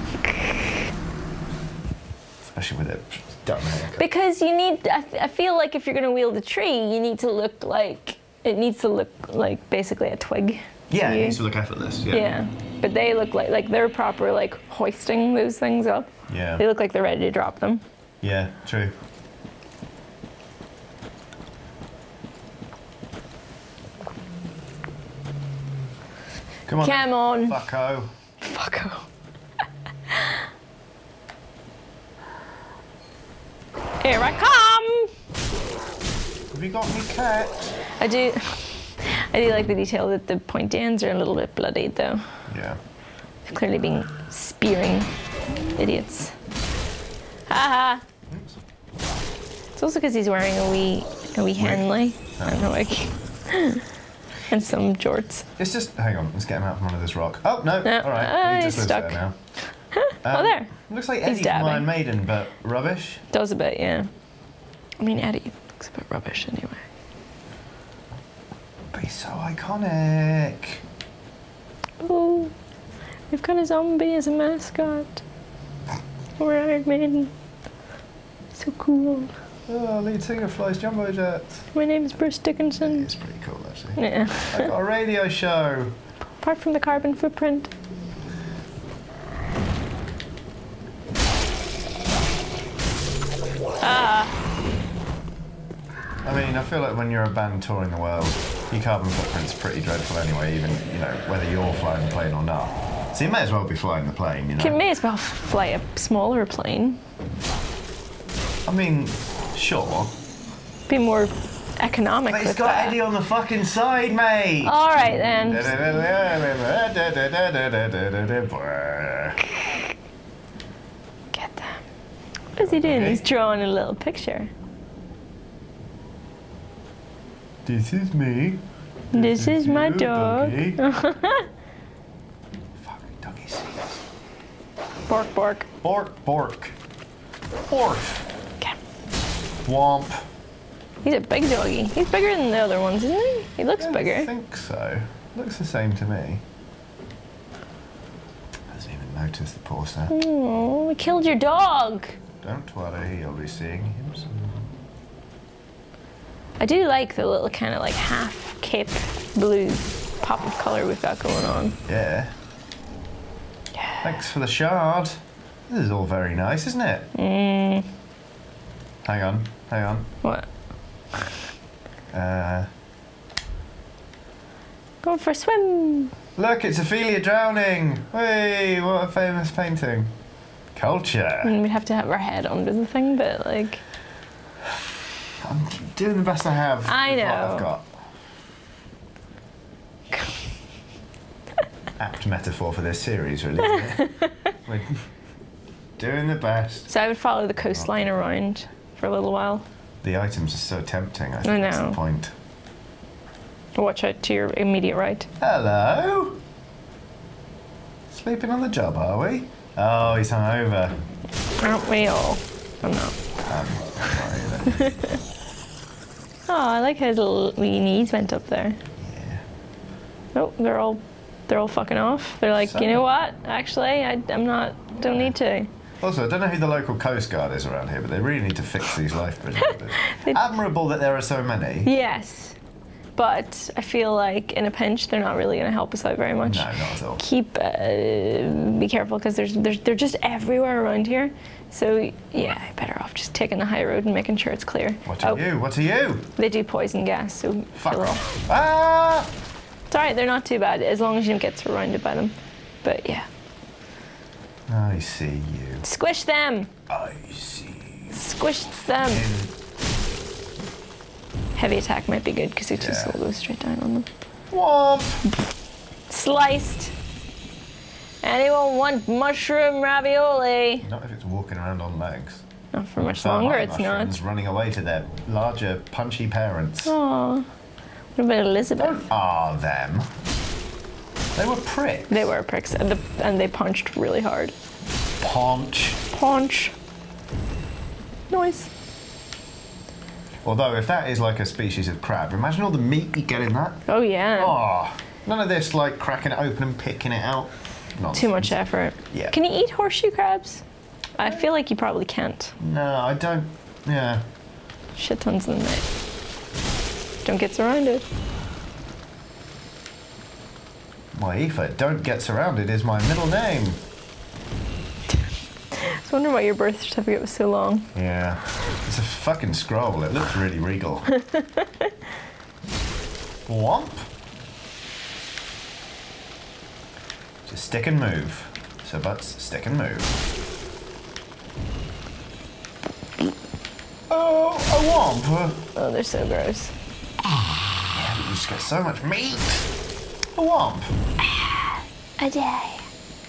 Especially with it dumb haircut. because you need, I feel like if you're gonna wield a tree, you need to look like, it needs to look like basically a twig. Yeah, it needs to look effortless. Yeah. Yeah, but they look like like they're proper like hoisting those things up. Yeah. They look like they're ready to drop them. Yeah, true. Come on. Come on. Fucko. Fucko. Here I come. Have you got me cat? I do. I do like the detail that the pointy ends are a little bit bloodied though. Yeah. They've clearly been spearing idiots. Haha. It's also because he's wearing a wee a wee Henley. I don't know like and some jorts. It's just. Hang on, let's get him out from under this rock. Oh, no. No, All right. uh, he he's just lives stuck. there now. oh there. Looks like Eddie from. Iron Maiden, but rubbish. Does a bit, yeah. I mean Eddie looks a bit rubbish anyway. But he's so iconic. Oh, we've got a zombie as a mascot. Or Iron Maiden. So cool. Oh, lead singer flies jumbo jets. My name is Bruce Dickinson. It's pretty cool, actually. Yeah. I got a radio show. Apart from the carbon footprint. I mean, I feel like when you're a band touring the world, your carbon footprint's pretty dreadful anyway, even, you know, whether you're flying the plane or not. So you may as well be flying the plane, you know? You may as well fly a smaller plane. I mean, sure. Be more economic But it's got that. Eddie on the fucking side, mate! All right then. Get them. What's he doing? Okay. He's drawing a little picture. This is me. This is my you, dog. doggy. Fucking doggies. Bark, bark. Bork, bork. Orf. Okay. Womp. He's a big doggy. He's bigger than the other ones, isn't he? He looks I bigger. I think so. Looks the same to me. Hasn't even noticed the poor sap. Oh, we killed your dog. Don't worry, you'll be seeing him. I do like the little kind of like half cape blue pop of color we've got going on. Yeah. yeah. Thanks for the shard. This is all very nice, isn't it? Mm, Hang on, hang on. what? Uh, Going for a swim. look, it's Ophelia drowning. Hey, what a famous painting. Culture. And we'd have to have our head under the thing, but like, I'm doing the best I have. I know. I've got. Apt metaphor for this series, really. We're doing the best. so I would follow the coastline around for a little while. The items are so tempting. I think that's know. the point. Watch out to your immediate right. Hello. Sleeping on the job, are we? Oh, he's hungover. Aren't we all? I'm not. Um. Oh, I like how his little wee knees went up there. yeah. Oh, they're all, they're all fucking off. They're like, So- you know what? Actually, I, I'm not. Don't need to. Also, I don't know who the local coast guard is around here, but they really need to fix these life preservers. Admirable that there are so many. Yes, but I feel like in a pinch, they're not really going to help us out very much. No, not at all. Keep uh, be careful because there's, there's they're just everywhere around here. So yeah, better off just taking the high road and making sure it's clear. What are oh, you? What are you? they do poison gas, so Fuck off. Ah! It's alright, they're not too bad as long as you don't get surrounded by them. But yeah, I see you. squish them, I see you. squish them. Heavy attack might be good because it just Yeah. will go straight down on them. Womp! Sliced. Anyone want mushroom ravioli? Not if it's walking around on legs. Not for much So longer, my it's mushrooms not. running away to their larger, punchy parents. Aww. What about Elizabeth? Don't ah them. They were pricks. They were pricks, and, the, and they punched really hard. Punch. Punch. Noise. Although, if that is like a species of crab, imagine all the meat you get in that. Oh yeah. Oh, none of this like cracking it open and picking it out. Nonsense. Too much effort. Yeah. Can you eat horseshoe crabs? I feel like you probably can't. No, I don't. Yeah. Shit tons of them. mate. Don't get surrounded. Waifa, don't get surrounded is my middle name. I was wondering why your birth certificate was so long. Yeah. It's a fucking scroll. It looks really regal. Womp. Just stick and move. Ser Butts, stick and move. Oh, a womp. Oh, they're so gross. Yeah, You just get so much meat. A womp. A day.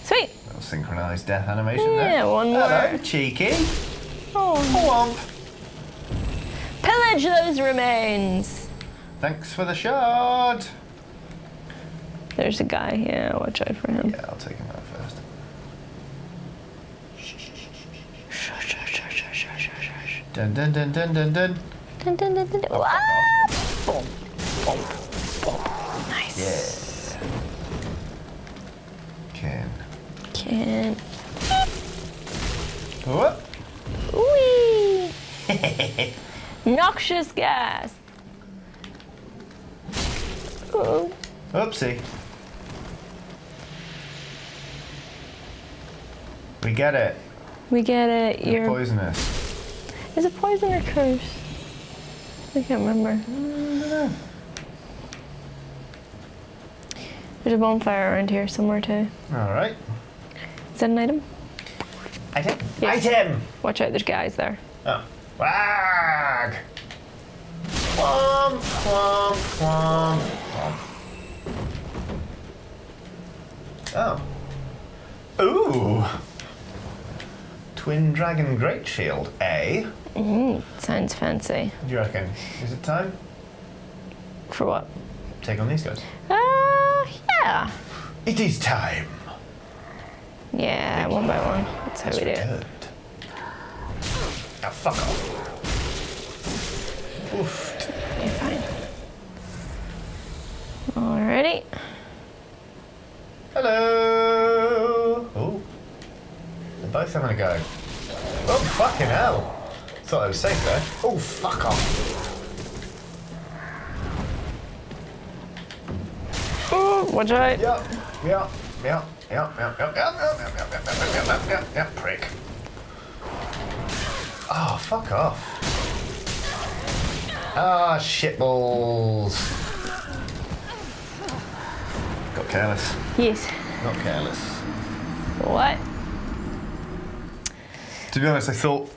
Sweet. Synchronized death animation there. Yeah, one Hello, more. cheeky. Oh. Womp. Pillage those remains. Thanks for the shard. There's a guy. Yeah, watch out for him. Yeah, I'll take him out first. Dun dun dun dun dun dun. Dun, dun, dun, dun, dun. Ah! Boom. Boom. Boom. Nice. Yeah. Can. Can. Whoop. Whee! Noxious gas. Oh. Oopsie. We get it. We get it. You're You're. poisonous. Is it poison or curse? I can't remember. There's a bonfire around here somewhere too. All right. Is that an item? Item. Yes. Item. Watch out, there's guys there. Oh. Wag. Womp, womp, womp. Oh. Ooh. Twin Dragon Great Shield, eh? Sounds fancy. What do you reckon? Is it time? For what? Take on these guys. Uh, yeah. It is time. Yeah, one by one. That's how we do it. Now fuck off. Oof. You're fine. Alrighty. Hello. Oh. They're both having a go. Oh fucking hell. Thought I was safe there. Oh fuck off. Oh, watch out. Yep. Yep. Yep. Yep. Yep. Yep. Yep. Yep. Yep. Yep. Yep. Yep. Yep. Yep. Yep. Prick. Oh fuck off. Ah shitballs. Got careless. Yes. Not careless. What? To be honest, I thought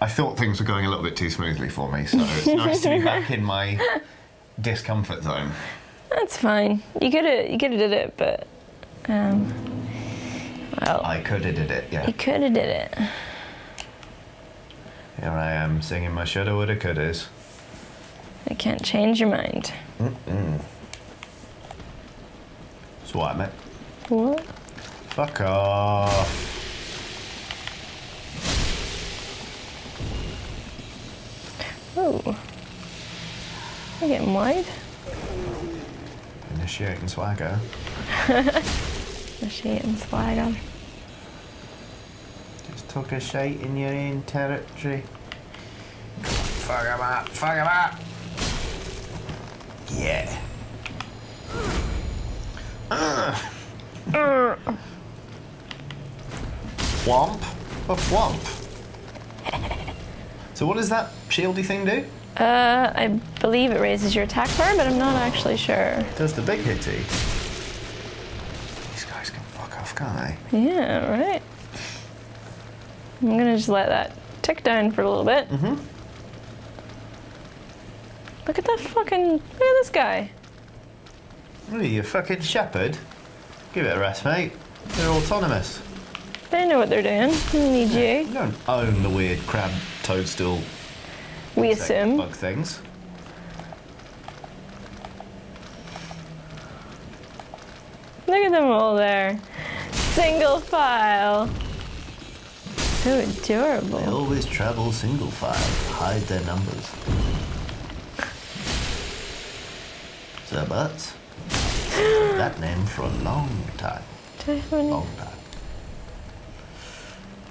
I thought things were going a little bit too smoothly for me, so it's nice to be back in my discomfort zone. That's fine. You could have you could have did it, but um, well, I could have did it, yeah. you could have did it. Here I am singing my shoulda woulda couldas. I can't change your mind. That's what I meant. What? Fuck off. Oh, you're getting wide. Initiating swagger. Initiating swagger. Just took a shite in your own territory. Fuck him up, fuck him up. Yeah. Ugh. Womp. A womp. So what does that shieldy thing do? Uh, I believe it raises your attack power, but I'm not actually sure. Does the big hitty? These guys can fuck off, can't they? Yeah, right. I'm gonna just let that tick down for a little bit. Mm-hmm. Look at that fucking. Look at this guy. What are you, a fucking shepherd? Give it a rest, mate. They're autonomous. They know what they're doing. They don't need You you. don't own the weird crab toadstool We assume. bug things. Look at them all there. Single file. So adorable. They always travel single file, hide their numbers. So, but that name for a long time. Do I have any- Long time.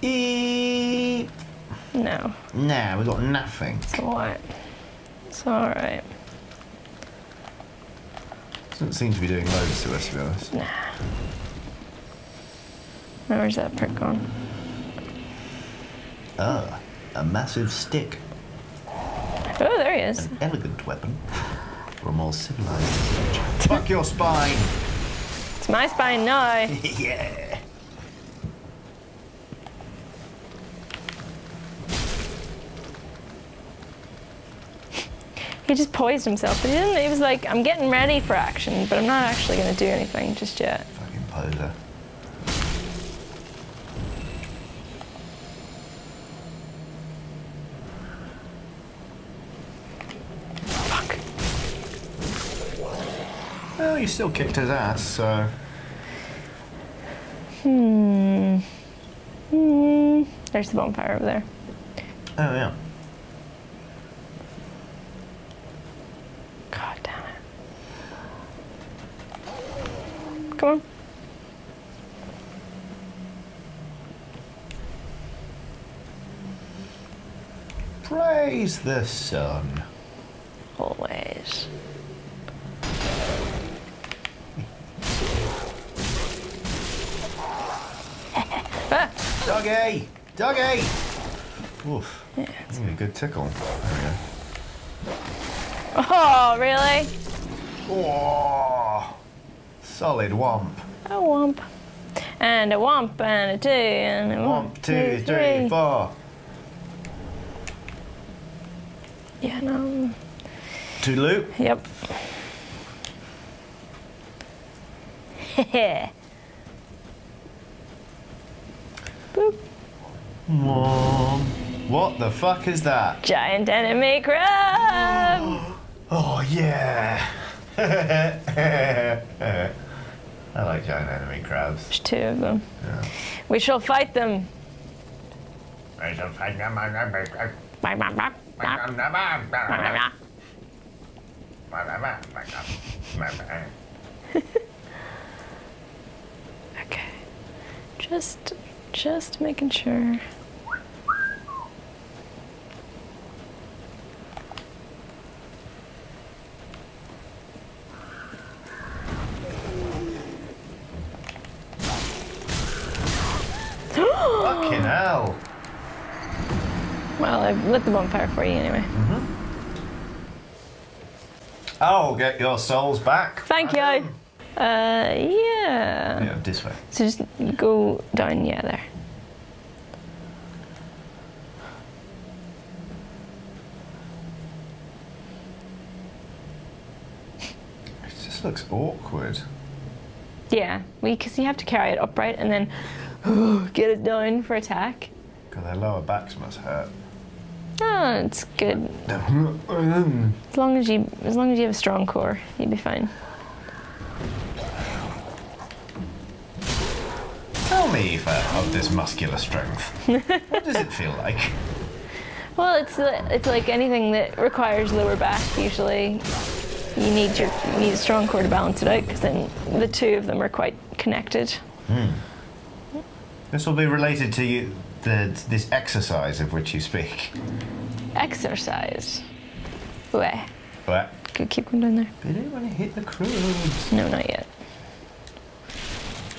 E. No. Nah, we got nothing. It's what? It's alright. Doesn't seem to be doing loads to us, to be honest. Now, Where's that prick gone? Ah, a massive stick. Oh, there he is. An elegant weapon for a more civilized creature. Fuck your spine! It's my spine now. yeah! He just poised himself, but he didn't. He was like, I'm getting ready for action, but I'm not actually going to do anything just yet. Fucking poser. You still kicked his ass, so. Hmm. Hmm. There's the bonfire over there. Oh, yeah. God damn it. Come on. Praise the sun. Always. Doggy! Doggy! Oof. yeah. That's a good tickle. There Oh, really? we go. Oh, solid womp. A womp. And a womp and a two and a One, womp. two, three, four. Yeah, no. Um, two loop. Yep. Boop. Whoa. What the fuck is that? Giant enemy crab! Oh yeah. I like giant enemy crabs. There's two of them. We shall fight them. I shall find them. Okay. Just just making sure. Fucking hell. Well, I've lit the bonfire for you anyway. Oh, get your souls back. Thank you. Uh, yeah. Yeah, this way. So just go down, yeah, there. It just looks awkward. Yeah, because you have to carry it upright and then get it down for attack. God, their lower backs must hurt. Oh, it's good. As long as you, as long as you have a strong core, you'll be fine. Tell me, Aoife, of this muscular strength. what does it feel like? Well, it's uh, it's like anything that requires lower back. Usually, you need your you need a strong core to balance it out because then the two of them are quite connected. Hmm. This will be related to you, the, this exercise of which you speak. Exercise. Way. But Good, keep going down there. they don't want to hit the cribs. No, not yet.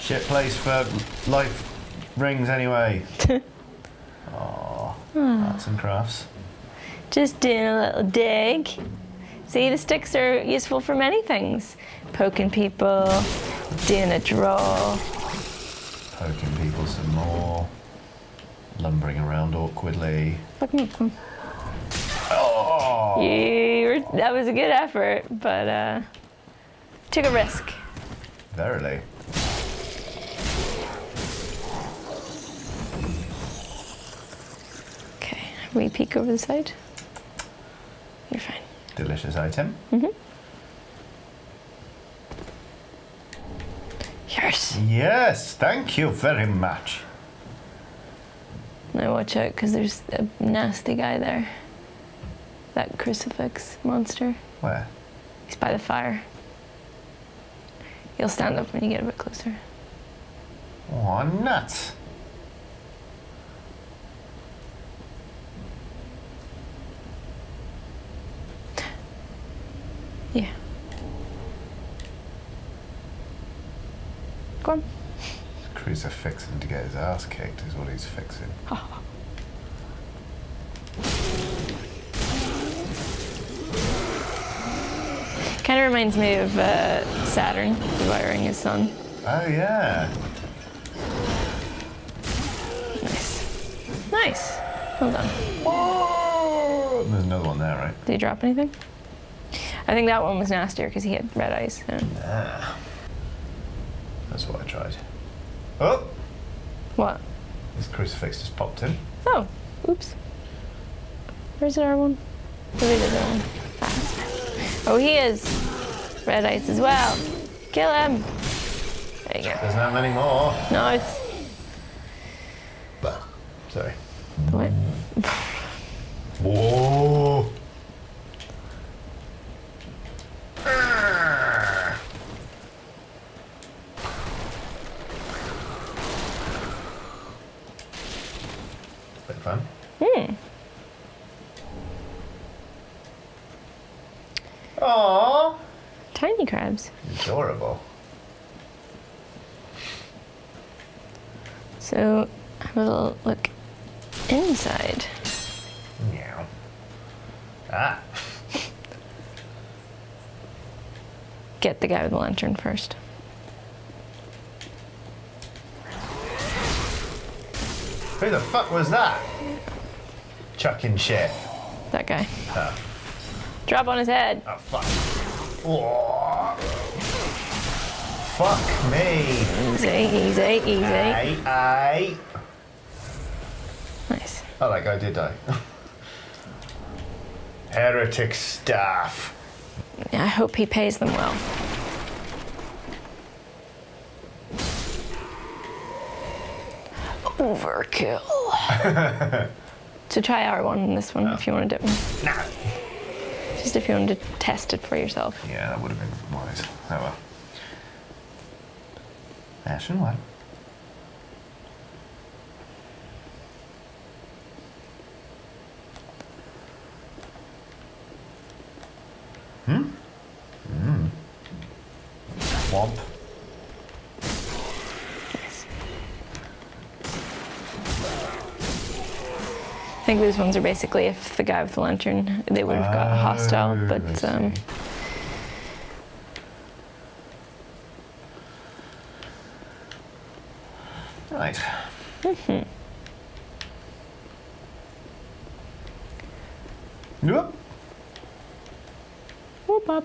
Shit place for life rings anyway. Aww. Arts and crafts. Just doing a little dig. See, the sticks are useful for many things. Poking people, doing a draw. Poking people some more. Lumbering around awkwardly. Oh! You were, that was a good effort, but uh, took a risk. Verily. Okay, we peek over the side. You're fine. Delicious item. Mm-hmm. Yes. Yes, thank you very much. Now watch out, because there's a nasty guy there. That crucifix monster. Where? He's by the fire. He'll stand up when you get a bit closer. Oh, nuts. Yeah. Go on. Crucifixing to get his ass kicked is what he's fixing. Kind of reminds me of uh, Saturn devouring his son. Oh, yeah. Nice. Nice. Well done. Whoa! There's another one there, right? Did he drop anything? I think that one was nastier because he had red eyes. so- That's what I tried. Oh! What? This crucifix just popped in. Oh, oops. Where's our one? Where is our one? Ah. Oh, he is. Red eyes as well. Kill him. There you go. There's not many more. Nice. Bah. Sorry. What? Whoa! Ah. Bit fun. Hmm. Aww! Tiny crabs. Adorable. So, have a little look inside. Meow. Ah! Get the guy with the lantern first. Who the fuck was that? Chucking shit. That guy. Oh, Drop on his head. oh fuck. Whoa. Fuck me. Easy, easy, easy. Aye, aye. Nice. Oh, that guy did die. Heretic staff. I hope he pays them well. Overkill. to try our one in this one if you want to do it. Nah. Just if you want to test it for yourself. Yeah, that would have been wise. Oh well. Ashen what? Hmm? Hmm. Womp. I think these ones are basically if the guy with the lantern, they would have got hostile, Oh, but um, see. Right. Yep. whoop up.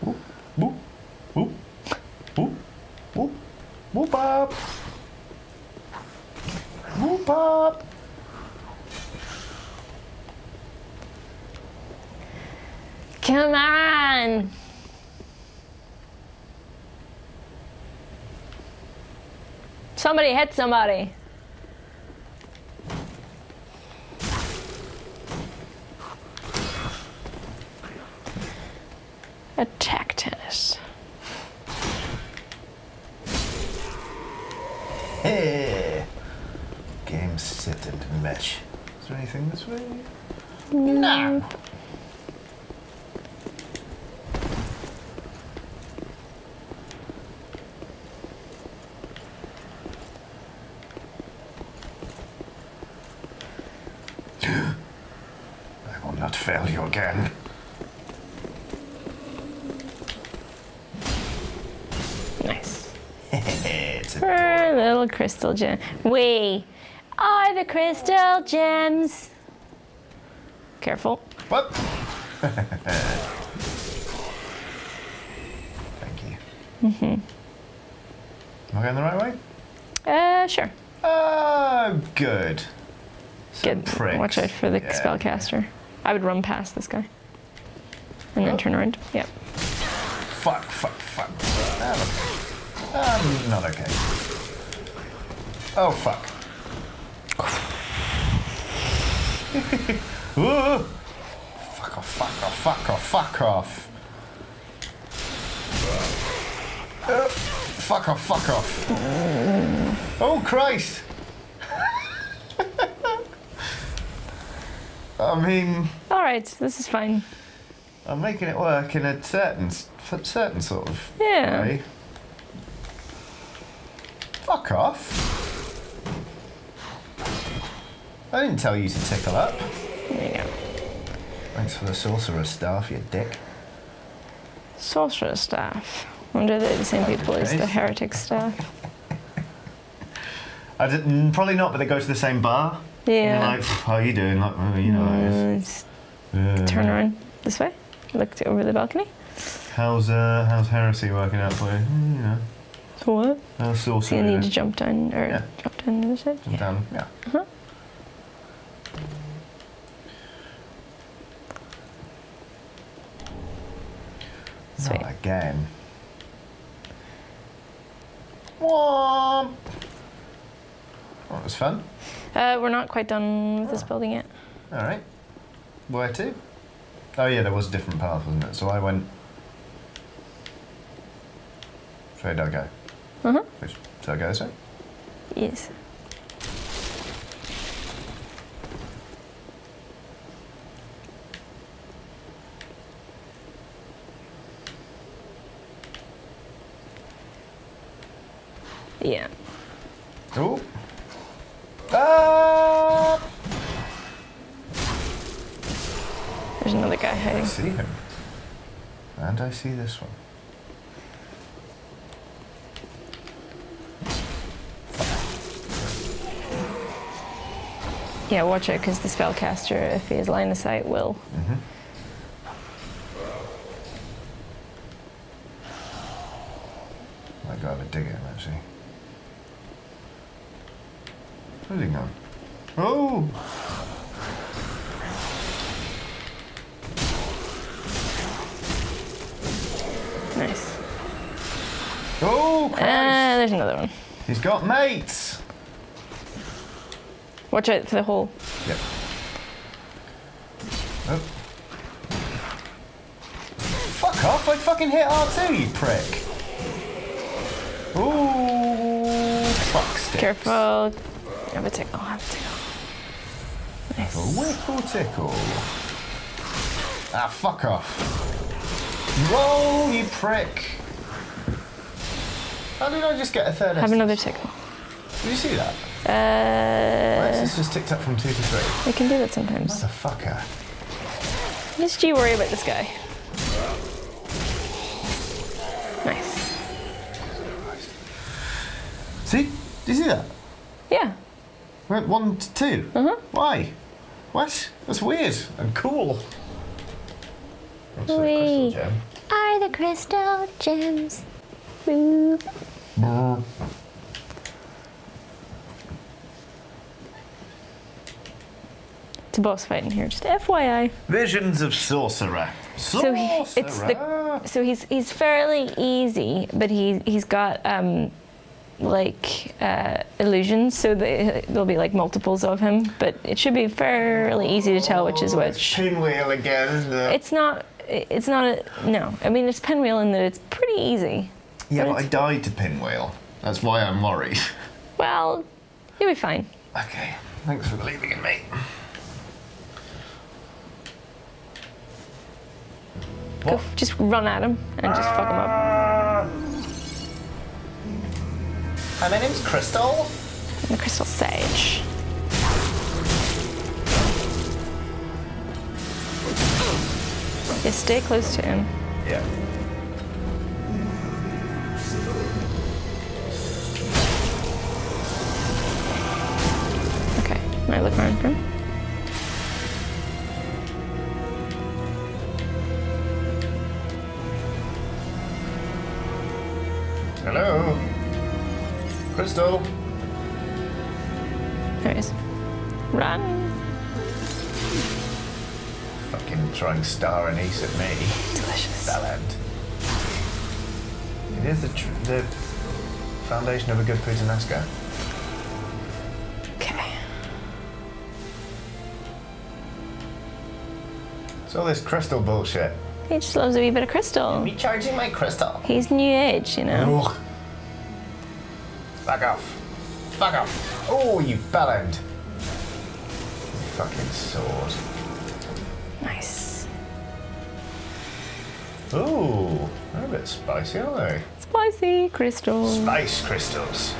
Whoop, whoop, whoop, whoop, whoop, whoop up. Whoop up. Come on! Somebody hit somebody. Attack tennis. Hey. Game sit and mesh. Is there anything this way? No. I will not fail you again. Nice. it's a Her little crystal gem. We are the crystal gems. Careful. What? Thank you. Mm-hmm. Am I going the right way? Uh, sure. Oh, good. Some Good. pricks. Watch out for the Yeah. spellcaster. I would run past this guy. And then Oh. turn around. Yep. Fuck, fuck, fuck. I'm. Not okay. Oh, fuck. Fuck off, fuck off, fuck off, fuck off. Uh, fuck off, fuck off. Oh, Christ. I mean, All right, this is fine. I'm making it work in a certain, certain sort of Yeah. way. Fuck off. I didn't tell you to tickle up. There you go. Thanks for the sorcerer's staff, you dick. Sorcerer staff. Wonder they're the same people as the heretic staff. I did, mm, probably not, but they go to the same bar. And Yeah. you're like, how are you doing? Like, oh, you know how it is. Uh, Yeah. turn around this way. Look over the balcony. How's uh, how's heresy working out for you? Mm, You know, So what? how's So you sorcery? need to jump down or Yeah. drop down the other side? Jump down, yeah. Uh-huh. Sweet. Not again. Womp. That was fun. Uh, we're not quite done with this building yet. All right. Where to? Oh yeah, there was a different path, wasn't it? So I went. Where did I go? Uh-huh. Which, so I go this way? Yes. Yeah. Oh. Ah! There's another guy hiding. I see him. And I see this one. Yeah, watch out because the spellcaster, if he has line of sight, will. I got to dig him actually. He gone? Oh! Nice. Oh, Uh, Christ! there's another one. He's got mates! Watch out for the hole. Yep. Oh. Fuck off! I fucking hit R2, you prick! Ooh, fuck sticks. Careful. Have a tickle. Have a tickle. A Nice. whip or tickle? Ah, fuck off. Roll, you prick! How did I just get a third Have another tickle. Did you see that? Uh, Estus just ticked up from two to three. we can do that sometimes. Motherfucker. Just you worry about this guy. Nice. See? Did you see that? Yeah. Went one to 2 Uh-huh. Why? What? That's weird and cool. What's the crystal gem? Are the crystal gems? Boop. Brr. It's a boss fight in here. Just FYI. Visions of sorcerer. So he, it's the so he's he's fairly easy, but he he's got um like uh, illusions, so they, there'll be like multiples of him. But it should be fairly easy to tell which is Oh, which. Pinwheel again, isn't it? It's not. It's not a no. I mean, it's pinwheel in that it's pretty easy. yeah, but but I died to Pinwheel. That's why I'm worried. Well, you'll be fine. okay, thanks for believing in me. Go, just run at him and just fuck him up. Hi, my name's Crystal. I'm The crystal sage. Just stay close to him. Yeah. Okay, I look around for him. Hello. Crystal. There he is. Run. Fucking throwing star anise at me. Delicious. That end. It is the, tr- the foundation of a good Puttanesca. Okay. It's all this crystal bullshit. He just loves a wee bit of crystal. Recharging my crystal. He's new age, you know. Ugh. Fuck off. Fuck off. Oh, you. You fucking sword. Nice. Ooh, they're a bit spicy, aren't they? Spicy crystals. Spice crystals.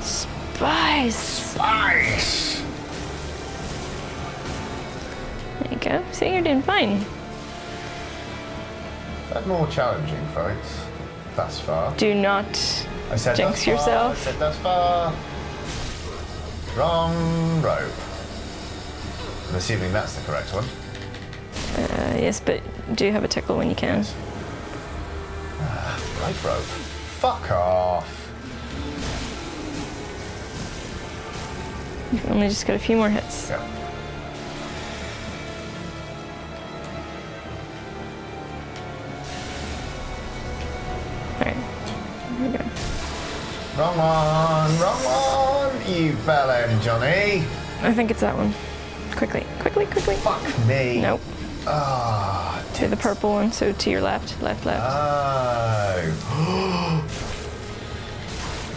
Spice. Spice! There you go. See, you're doing fine. Had more challenging fights thus far. Do not. I said Jinx yourself. I said thus far. Wrong rope. I'm assuming that's the correct one. Uh, yes, but do have a tickle when you can. Right rope. Fuck off. You've only just got a few more hits. Yeah. Wrong one, wrong one, you bellend, Johnny. I think it's that one. Quickly, quickly, quickly. Fuck me. Nope. Ah, To the purple one, so to your left, left, left. oh.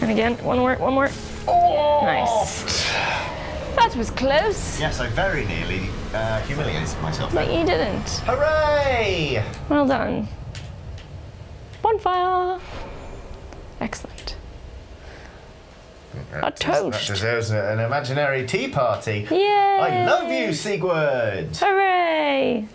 and again, one more, one more. oh. Nice. That was close, Yes, I very nearly uh, humiliated myself. but you didn't. Hooray! Well done. Bonfire. Excellent. Des- toast. That deserves a- an imaginary tea party. Yay! I love you, Siegward. Hooray!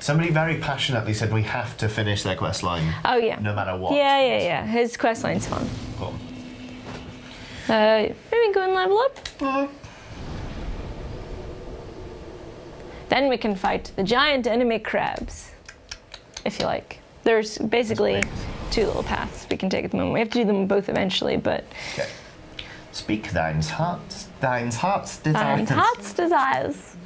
Somebody very passionately said we have to finish their quest line, Oh yeah. no matter what. Yeah, yeah, yeah. His quest line's fun. Cool. Uh, maybe go and level up. Mm. Then we can fight the giant enemy crabs, if you like. There's basically two little paths we can take at the moment. We have to do them both eventually, but Okay. Speak thine's heart's thine's heart's desires. heart's desires.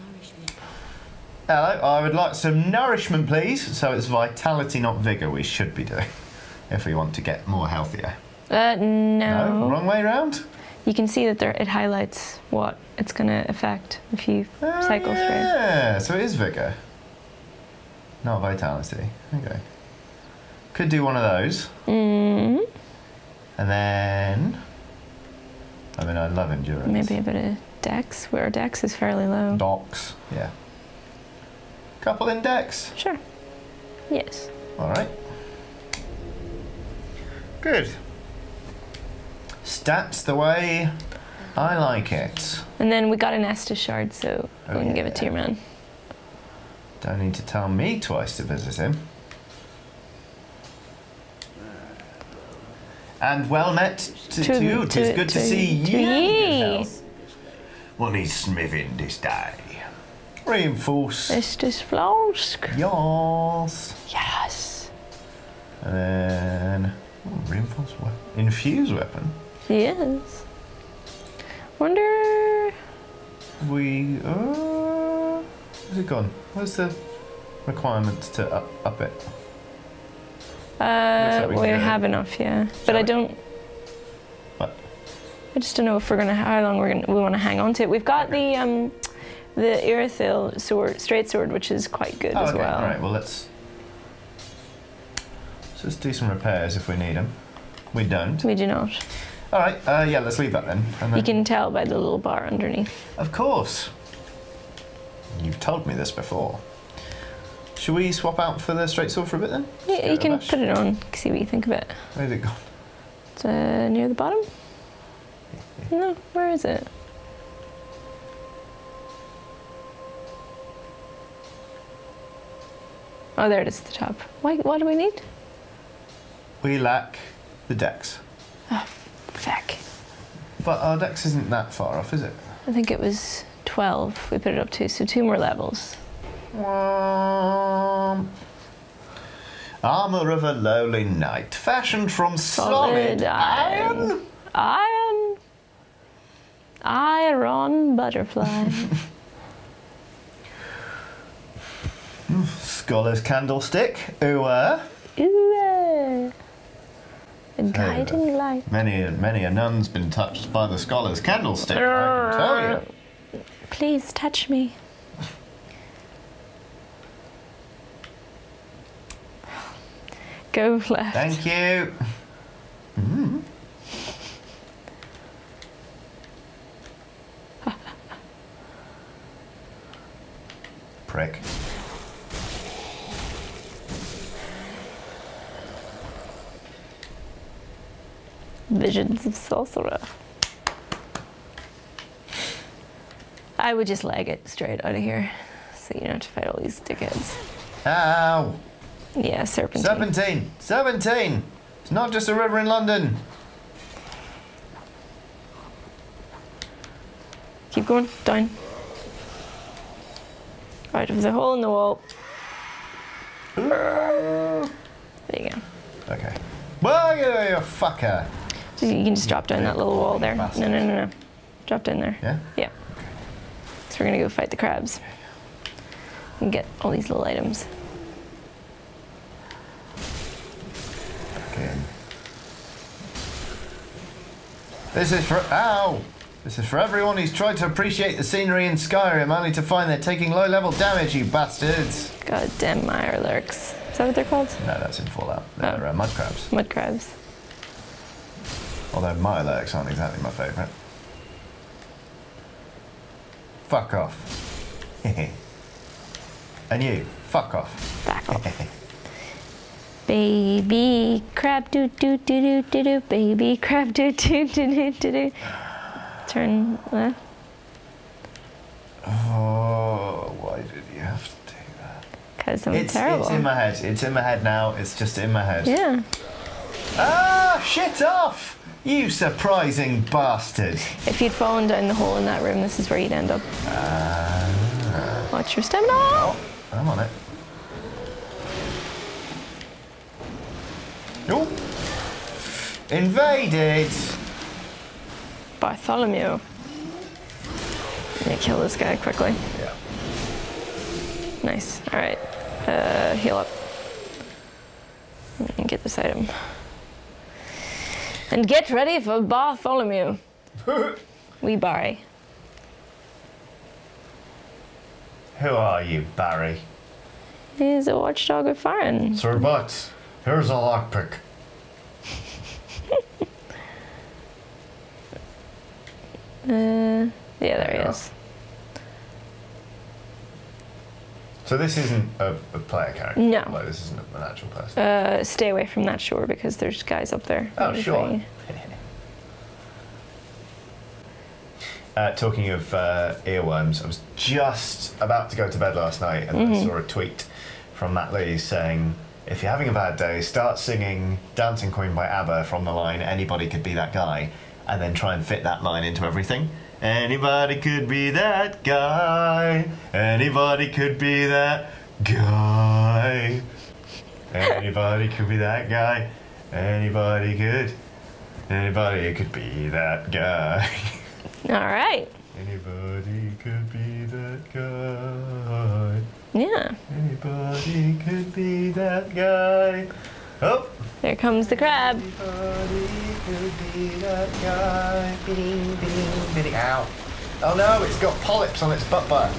Hello, I would like some nourishment, please. So it's vitality, not vigor. We should be doing if we want to get more healthier. Uh, no. No, wrong way round. You can see that there it highlights what it's going to affect if you cycle through. Yeah, so it is vigor, not vitality. Okay. Could do one of those, Mm, and then. I mean, I love endurance. maybe a bit of dex, where dex is fairly low. Docs, yeah. Couple in dex. Sure. Yes. All right. Good. Stats the way I like it. And then we got an Estus shard, so Oh, we can give it to your man. Don't need to tell me twice to visit him. And well met to, to, you. Tis to- good to, to- see to you. in good ye. health. What smithing this day? Reinforce. Estus flask. Yes. Yes. And then oh, reinforce weapon. Infuse weapon. Yes. Wonder. We uh where's it gone? Where's the requirements to up, up it? Uh, we we can get it. have enough, yeah. But Shall I don't. What? I just don't know if we're gonna how long we're gonna we want to hang on to it. We've got the um, the Irithyll sword, straight sword, which is quite good Oh, as okay. well. All right. Well, let's So let's do some repairs if we need them. We don't. We do not. All right. Uh, yeah. Let's leave that then. And You can tell by the little bar underneath. of course. You've told me this before. Should we swap out for the straight sword for a bit then? Yeah, you can put it on. See what you think of it. Where's it gone? It's uh, near the bottom. No, where is it? Oh, there it is at the top. Why, what do we need? We lack the dex, Feck. but our dex isn't that far off, is it? I think it was 12 we put it up to, so two more levels. Armor of a lowly knight, fashioned from solid, Solid iron. Iron. Iron butterfly. Scholar's candlestick. Ooh, uh, Ooh, uh, a guiding light. many, many a nun's been touched by the scholar's candlestick. I can tell you. Please touch me. Go left. Thank you. Mm. Prick. Visions of sorcerer. I would just leg it straight out of here, so you don't have to fight all these dickheads. Ow! Yeah, serpentine. Serpentine! Serpentine! It's not just a river in London. Keep going, down. Out of the hole in the wall. There you go. Okay. Well, you, fucker. So you can just drop down that little wall there. No, no, no, no. Drop down there. Yeah? Yeah. So we're gonna go fight the crabs. And get all these little items. Okay. This is for. Ow! This is for everyone who's tried to appreciate the scenery in Skyrim, only to find they're taking low level damage, you bastards! God damn Mirelurks. Is that what they're called? No, that's in Fallout. They're Oh. uh, mud crabs. Mud crabs. Although Mirelurks aren't exactly my favourite. Fuck off. and you, fuck off. Back off. Baby crab doo doo doo doo doo doo. Baby crab doo doo doo doo doo doo. Turn left. Oh, why did you have to do that? Cause I'm It's, terrible. it's in my head. It's in my head now. It's just in my head. yeah. Ah, shit off! You surprising bastard. If you'd fallen down the hole in that room, this is where you'd end up. Watch your stamina. Oh, I'm on it. Oh. Invaded. Bartholomew. I'm gonna kill this guy quickly. Yeah. Nice. All right. Uh, heal up. And get this item. And get ready for Bartholomew. we Barry. Who are you, Barry? He's a watchdog of Farron. Ser Butts, here's a lockpick. Uh, yeah, there he is. So this isn't a, a player character? No. Like, this isn't an actual person? Uh, stay away from that shore because there's guys up there. Oh, sure. Uh, talking of uh, earworms, I was just about to go to bed last night and I saw a tweet from Matt Lees saying, if you're having a bad day, start singing Dancing Queen by ABBA from the line, anybody could be that guy, and then try and fit that line into everything. Anybody could be that guy. Anybody could be that guy. Anybody could be that guy. Anybody could. Anybody could be that guy. All right. Anybody could be that guy. Yeah. Anybody could be that guy. Oh! There comes the crab. Anybody could be that guy. Bidding, bidding, bidding. Ow. Oh no, it's got polyps on its butt butt.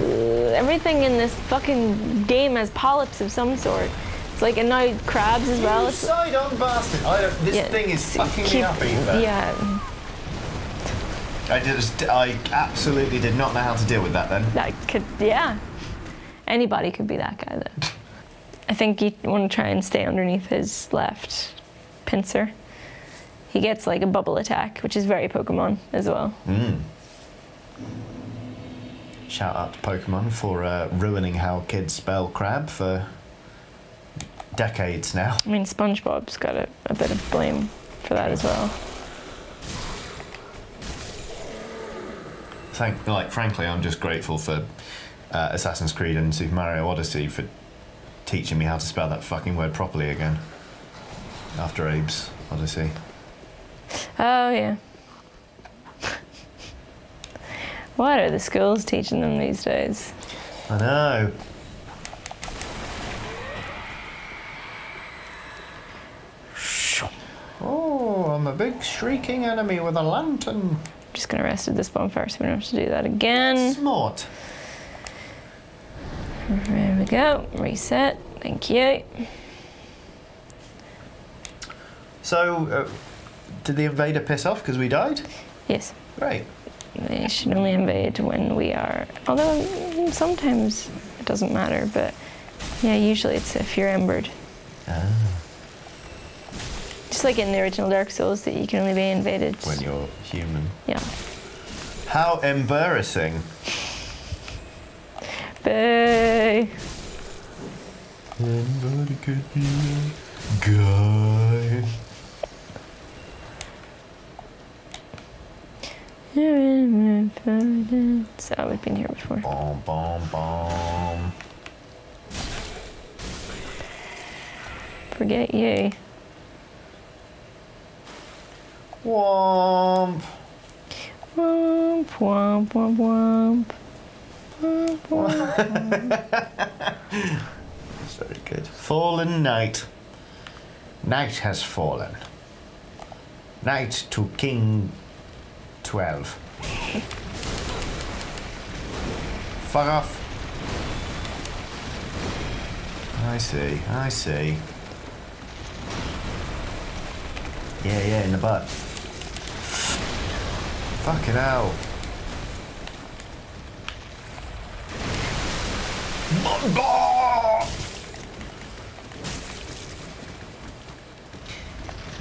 Everything in this fucking game has polyps of some sort. It's like, and now crabs as well. You side on bastard. I don't, this yeah, thing is fucking me up, Aoife. Yeah, I just, I absolutely did not know how to deal with that then. that could, yeah. Anybody could be that guy though. I think you want to try and stay underneath his left pincer. He gets like a bubble attack, which is very Pokemon as well. Shout out to Pokemon for uh, ruining how kids spell crab for decades now. I mean, SpongeBob's got a, a bit of blame for that as well. Thank, like, frankly, I'm just grateful for uh, Assassin's Creed and Super Mario Odyssey for teaching me how to spell that fucking word properly again. After Abe's Oddysee. Oh, yeah. what are the schools teaching them these days? I know. Oh, I'm a big shrieking enemy with a lantern. just gonna rest at this bonfire so we don't have to do that again. Smart. There we go. Reset. Thank you. So, uh, did the invader piss off because we died? Yes. Great. They should only invade when we are. Although sometimes it doesn't matter, but yeah, usually it's if you're embered. Ah. Just like in the original Dark Souls, that you can only be invaded. When you're human. Yeah. How embarrassing. Boo! Anybody could be a guy. So we've been here before. Bomb, bomb, bomb. Forget you. Womp. Womp womp womp womp. That's very good. Fallen knight. Night has fallen. Knight to King 12. Fuck off. I see, I see. Yeah, yeah, in the butt. Fucking hell.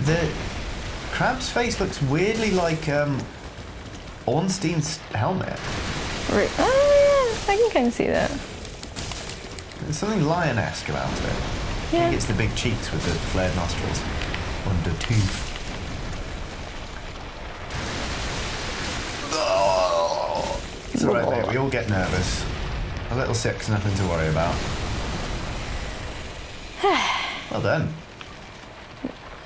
The crab's face looks weirdly like um, Ornstein's helmet. Re- oh, yeah, I can kind of see that. There's something lion-esque about it. I Yeah. think it's the big cheeks with the flared nostrils. under the tooth. Oh, it's alright, mate. We all get nervous. A little sick's nothing to worry about. well done.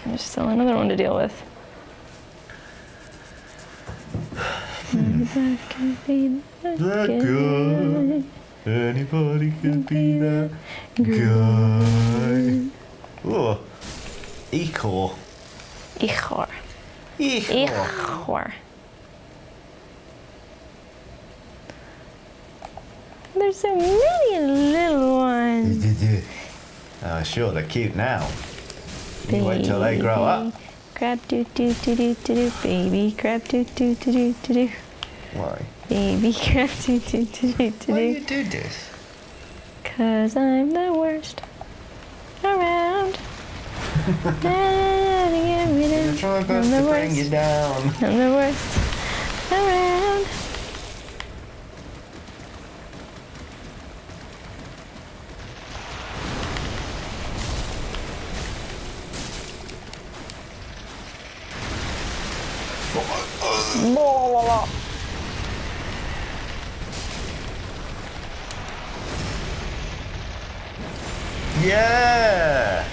There's still another one to deal with. Hmm. Anybody can be that That guy. guy. Anybody could be that guy. Oh. Ecor. Ichor. Ecor. Ichor. There's so many little ones. Oh, sure, they're cute now. You wait till they grow up. Baby Crab do do do do do do baby crab do do do do do do Why? baby crab do do do do do Why do you do this? Cause I'm the worst around. Nah, get rid I'm trying best the to bring worst. you down. I'm the worst around. Yeah!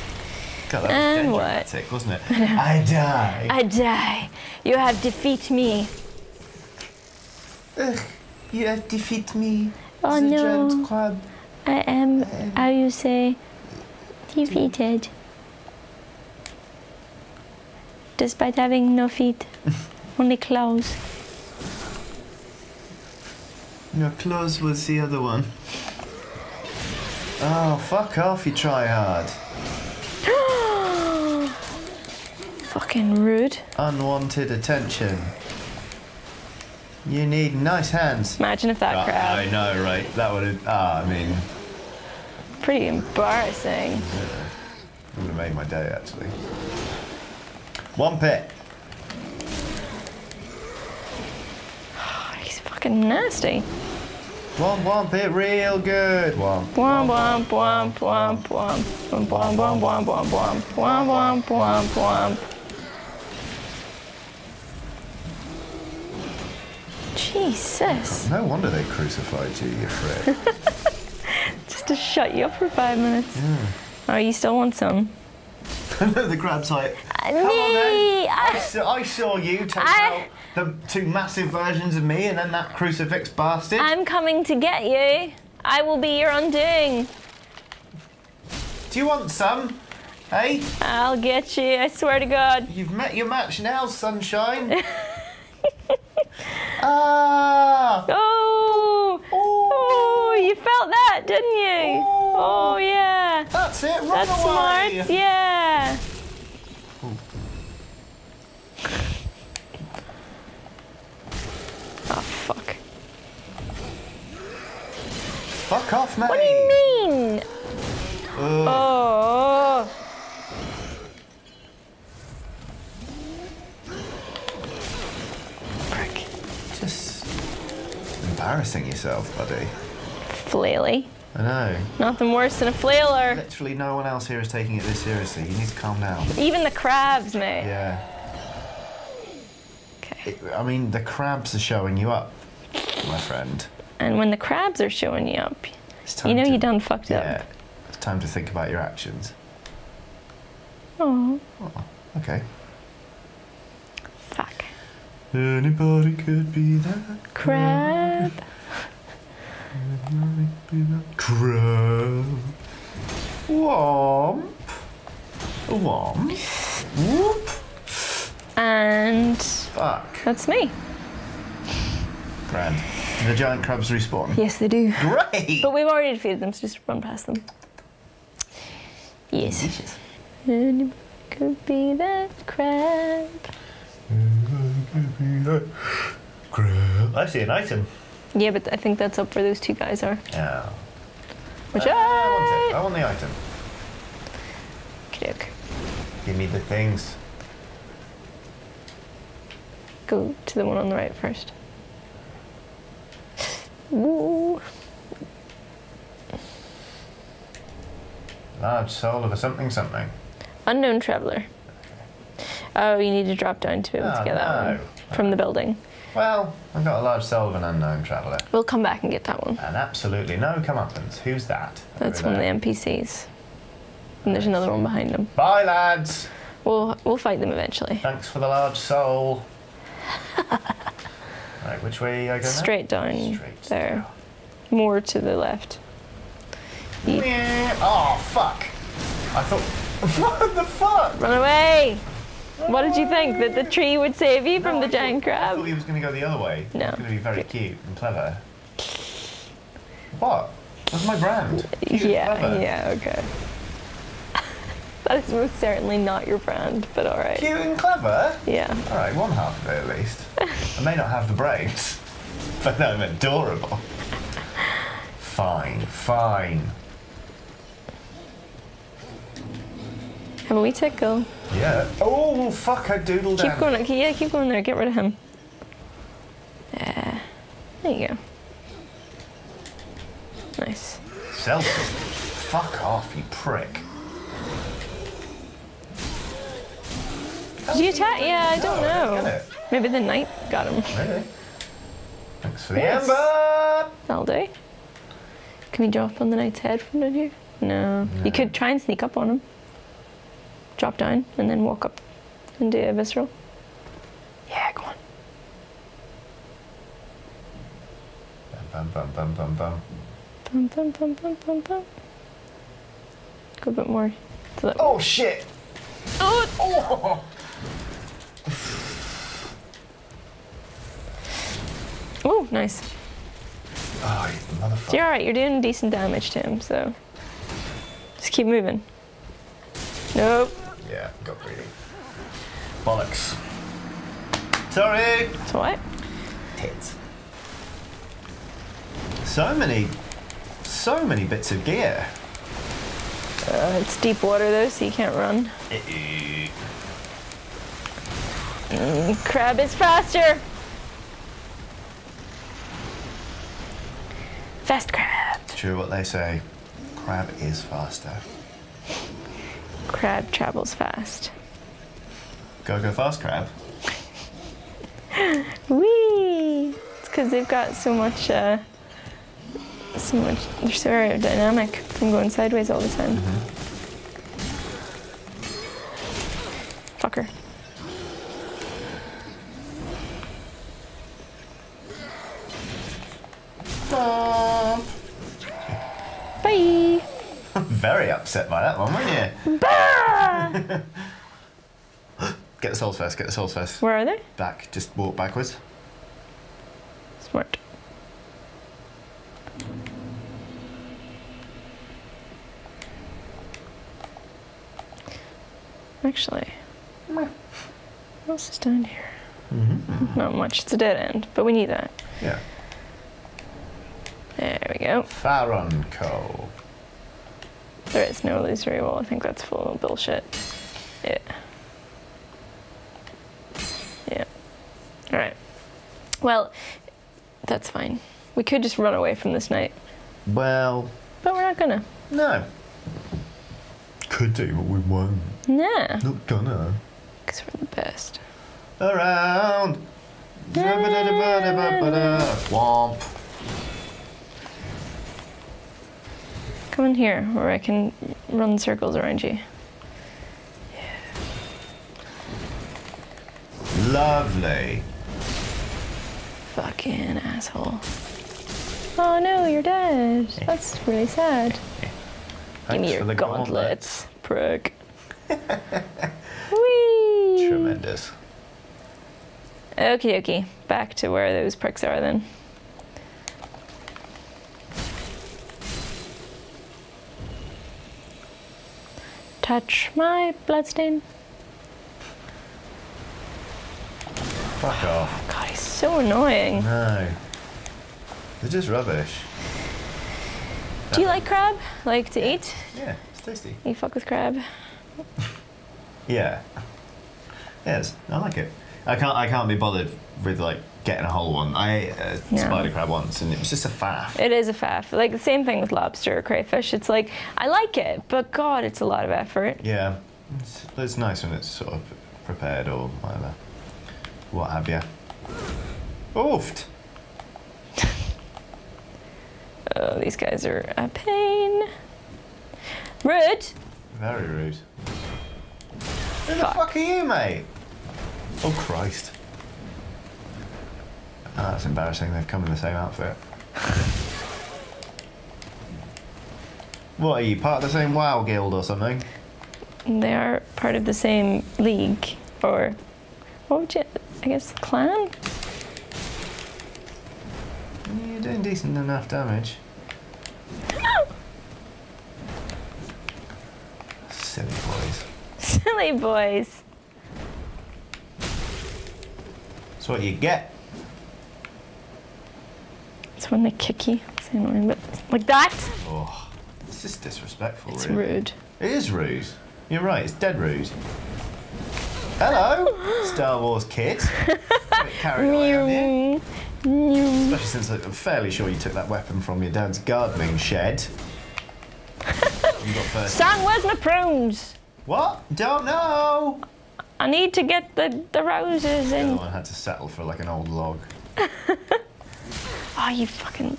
God, that was And what? dramatic, wasn't it? I die. I die. You have defeat me. Ugh, you have defeat me. Oh the no. giant crab. I am, um, how you say, defeated. Despite having no feet, only claws. Your claws was the other one. Oh, fuck off, you try hard. Fucking rude. Unwanted attention. You need nice hands. Imagine if that Ah, I know, right? That would have. Ah, I mean, Pretty embarrassing. would have made my day actually. One pit. Oh, he's fucking nasty. One, one pit, real good. Womp womp womp womp womp womp womp womp womp womp womp womp womp womp womp. Jesus. No wonder they crucified you, you frick. Just to shut you up for five minutes. Oh, you still want some? the crab's like, Me! Come on then. I I- saw, I saw you take I- out the two massive versions of me and then that crucifix bastard. I'm coming to get you. I will be your undoing. Do you want some? Hey, I'll get you, I swear to God. you've met your match now, sunshine. ah! Oh! Oh, you felt that, didn't you? Oh, yeah. That's it, run That's away! smart, yeah. Oh, fuck. Fuck off, mate! What do you mean? Ugh. Oh. Prick. Just embarrassing yourself, buddy. Flaily. I know. Nothing worse than a flailer. Literally no one else here is taking it this seriously. You need to calm down. Even the crabs, mate. Yeah. Okay. It, I mean, the crabs are showing you up, my friend. And when the crabs are showing you up, you know to, you done fucked Yeah. up. It's time to think about your actions. Oh, Okay. fuck. Anybody could be that Crab. crab. Womp. Womp. Whoop. And Fuck. that's me. Grand. The giant crabs respawn. Yes, they do. Great. But we've already defeated them, so just run past them. Yes. Delicious. Anybody could be that crab. Crab. I see an item. Yeah, but I think that's up where those two guys are. Yeah. Which Uh, I want it. I. Want the item. Okay, Give me the things. Go to the one on the right first. Large soul of a something something. Unknown traveler. Oh, you need to drop down to be able Oh, to ah, get that one from the building. Well, I've got a large soul of an unknown traveller. We'll come back and get that one. And absolutely no comeuppance. Who's that? That's one of the. NPCs. And there's another one behind him. Bye, lads. We'll we'll fight them eventually. Thanks for the large soul. Right, which way I go now? Straight down Straight there. More to the left. Yeah. Oh fuck! I thought. What the fuck? Run away! What did you think? That the tree would save you from the I giant thought- I thought he was going to go the other way. No. Was going to be very cute and clever. What? That's my brand. Cute Yeah, yeah, okay. That is most certainly not your brand, but alright. Cute and clever? Yeah. Alright, one half of it at least. I may not have the brains, but I'm adorable. Fine, fine. Have a wee tickle. Yeah. Oh, fuck, I doodled Keep down. going, yeah, keep going there, get rid of him. Yeah. There you go. Nice. Selfie. Fuck off, you prick. Did you attack? Yeah, I don't No, know. Maybe the knight got him. Really? Thanks for the Yes. amber! That'll do. Can we drop on the knight's head from down here? No. You could try and sneak up on him. Drop down and then walk up and do a visceral. Yeah, go on. Bum, bum, bum, bum, bum. Bum, bum, bum, bum, bum, bum. Go a bit more to. Oh, shit! Oh! Oh! Oh, nice. Oh, you So motherfucker. you're alright, you're doing decent damage to him, so. Just keep moving. Nope. Yeah, got greedy. Bollocks. Sorry! It's alright. Tits. So many, so many bits of gear. Uh, it's deep water though, so you can't run. Mm, crab is faster! Fast crab. True what they say. Crab is faster. Crab travels fast. Go go fast, crab. Whee! It's because they've got so much, uh, so much, they're so aerodynamic from going sideways all the time. Fucker. Bye! Very upset by that one, weren't you? Bah! Get the souls first, get the souls first. Where are they? Back, just walk backwards. Smart. Actually, what else is down here? Mm-hmm. Not much. It's a dead end, but we need that. Yeah. There we go. Farron Coal. There is no illusory wall. I think that's full of bullshit. Yeah. Yeah. All right. Well, that's fine. We could just run away from this knight, Well, but we're not gonna. no. Could do, but we won't. Nah, Not gonna. because we're the best. Around. Womp. Come in here, where I can run circles around you. Lovely. Fucking asshole. Oh no, you're dead. That's really sad. Give me for your the gauntlets, prick. Whee! Tremendous. Okie dokie. Back to where those pricks are then. Touch my bloodstain. Fuck off. God, he's so annoying. No. They're just rubbish. Do you like crab? Like to eat? Yeah, it's tasty. You fuck with crab? Yeah. Yes, I like it. I can't. I can't be bothered with like getting a whole one. I ate a No. spider crab once, and it was just a faff. It is a faff. Like the same thing with lobster or crayfish. It's like I like it, but God, it's a lot of effort. Yeah, it's, it's nice when it's sort of prepared or whatever, what have you. Oofed. Oh, these guys are a pain. Rude. Very rude. Who the fuck are you, mate? Oh Christ. Oh, that's embarrassing. They've come in the same outfit. what are you, part of the same WoW guild or something? They are part of the same league, or what would you? I guess clan. You're doing decent enough damage. Silly boys. Silly boys. That's what you get. It's when they kick you. It's annoying, but like that. Oh, it's just disrespectful, It's really. rude. It is rude. You're right, it's dead rude. Hello, Star Wars kid. Bit carried away, aren't you? Mew. Mew. Especially since I'm fairly sure you took that weapon from your dad's gardening shed. you got first. Son, where's my prunes? What? Don't know. I need to get the, the roses The other in. one had to settle for like an old log. Oh, you fucking.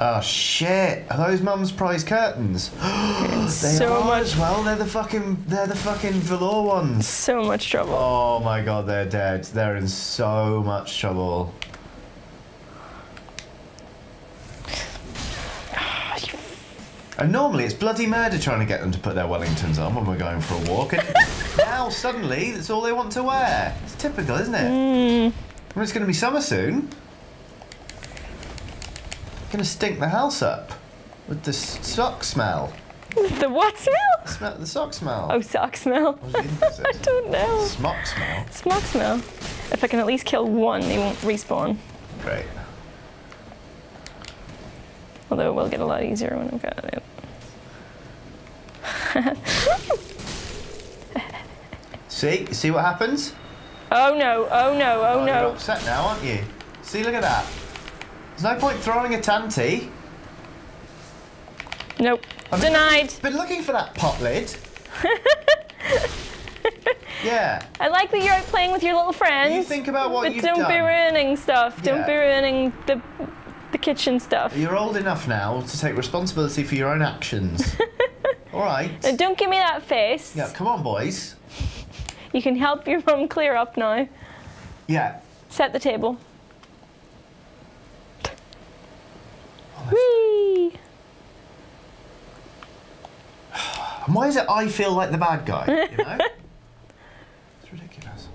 Oh shit! Are those mum's prize curtains? they so are much, as well. They're the fucking. They're the fucking velour ones. so much trouble. Oh my god, they're dead. They're in so much trouble. And normally it's bloody murder trying to get them to put their Wellingtons on when we're going for a walk. And now suddenly that's all they want to wear. It's typical, isn't it? Mm. Well, it's going to be summer soon. To stink the house up with the sock smell. The what smell? Smell the sock smell. Oh, sock smell. I don't know. Smock smell. Smoke smell. If I can at least kill one, they won't respawn. Great. Although it will get a lot easier when I've got it. See, see what happens? Oh no, oh no, oh, oh no. You're upset now, aren't you? See, look at that. There's no point throwing a tanty. Nope. I mean- Denied. Been looking for that pot lid. yeah. I like that you're out playing with your little friends. You think about what but you've don't be ruining stuff. Don't be ruining the the kitchen stuff. You're old enough now to take responsibility for your own actions. All right. Now, don't give me that face. Yeah, come on, boys. You can help your mum clear up now. Yeah. Set the table. Oh, Whee! And why is it I feel like the bad guy? You know? it's ridiculous.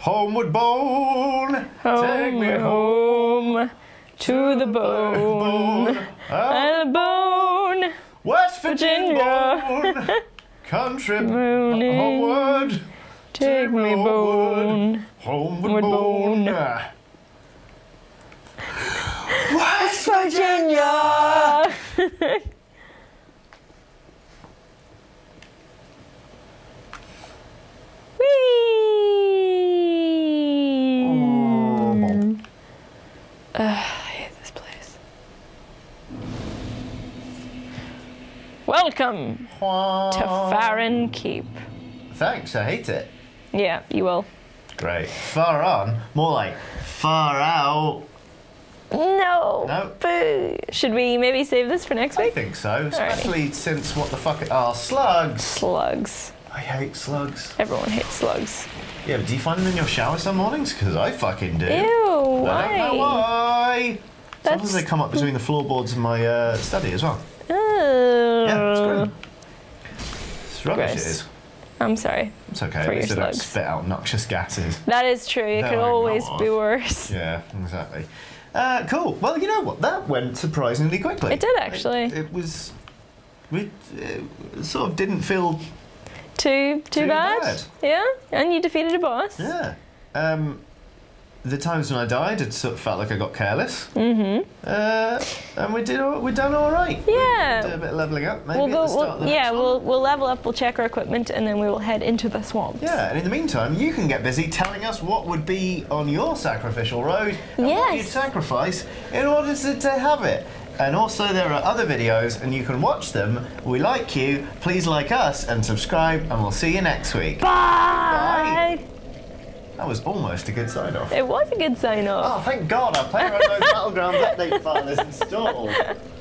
Homeward bone, take me home. Home to the bone. Ah, And the bone. West Virginia, Virginia. country Moaning. homeward, Take me bone. homeward Homeward bone. bone. West Virginia. Whee! Ugh, I hate this place. Welcome to Farron Keep. Thanks, I hate it. Yeah, you will. Great. Far on, more like far out. No. No. Boo. Should we maybe save this for next week? I think so, especially since what the fuck it are slugs. Slugs. I hate slugs. Everyone hates slugs. Yeah, but do you find them in your shower some mornings? Because I fucking do. Ew. I don't know Why? why. Sometimes they come up between the floorboards of my uh, study as well. Ugh. Yeah, it's grim. It's rubbish, Gross. it is. I'm sorry. It's okay. For At least spit out noxious gases. That is true. It No, could always be worse. Yeah, exactly. Uh, cool. Well, you know what? That went surprisingly quickly. It did, actually. It, it was. We it sort of didn't feel. Too too, Too bad? bad. Yeah, and you defeated a boss. Yeah. Um, the times when I died, it sort of felt like I got careless. Mm-hmm. Uh, and we did. all- We done all right. Yeah. Did a bit of leveling up. Maybe We'll at the start We'll, the yeah, we'll we'll level up. We'll check our equipment, and then we will head into the swamps. Yeah, and in the meantime, you can get busy telling us what would be on your sacrificial road and what you'd sacrifice in order to, to have it. And also, there are other videos, and you can watch them. We like you. Please like us and subscribe, and we'll see you next week. Bye. That was almost a good sign off. It was a good sign off. Oh, thank God, our PlayerUnknown's Battlegrounds update file is installed.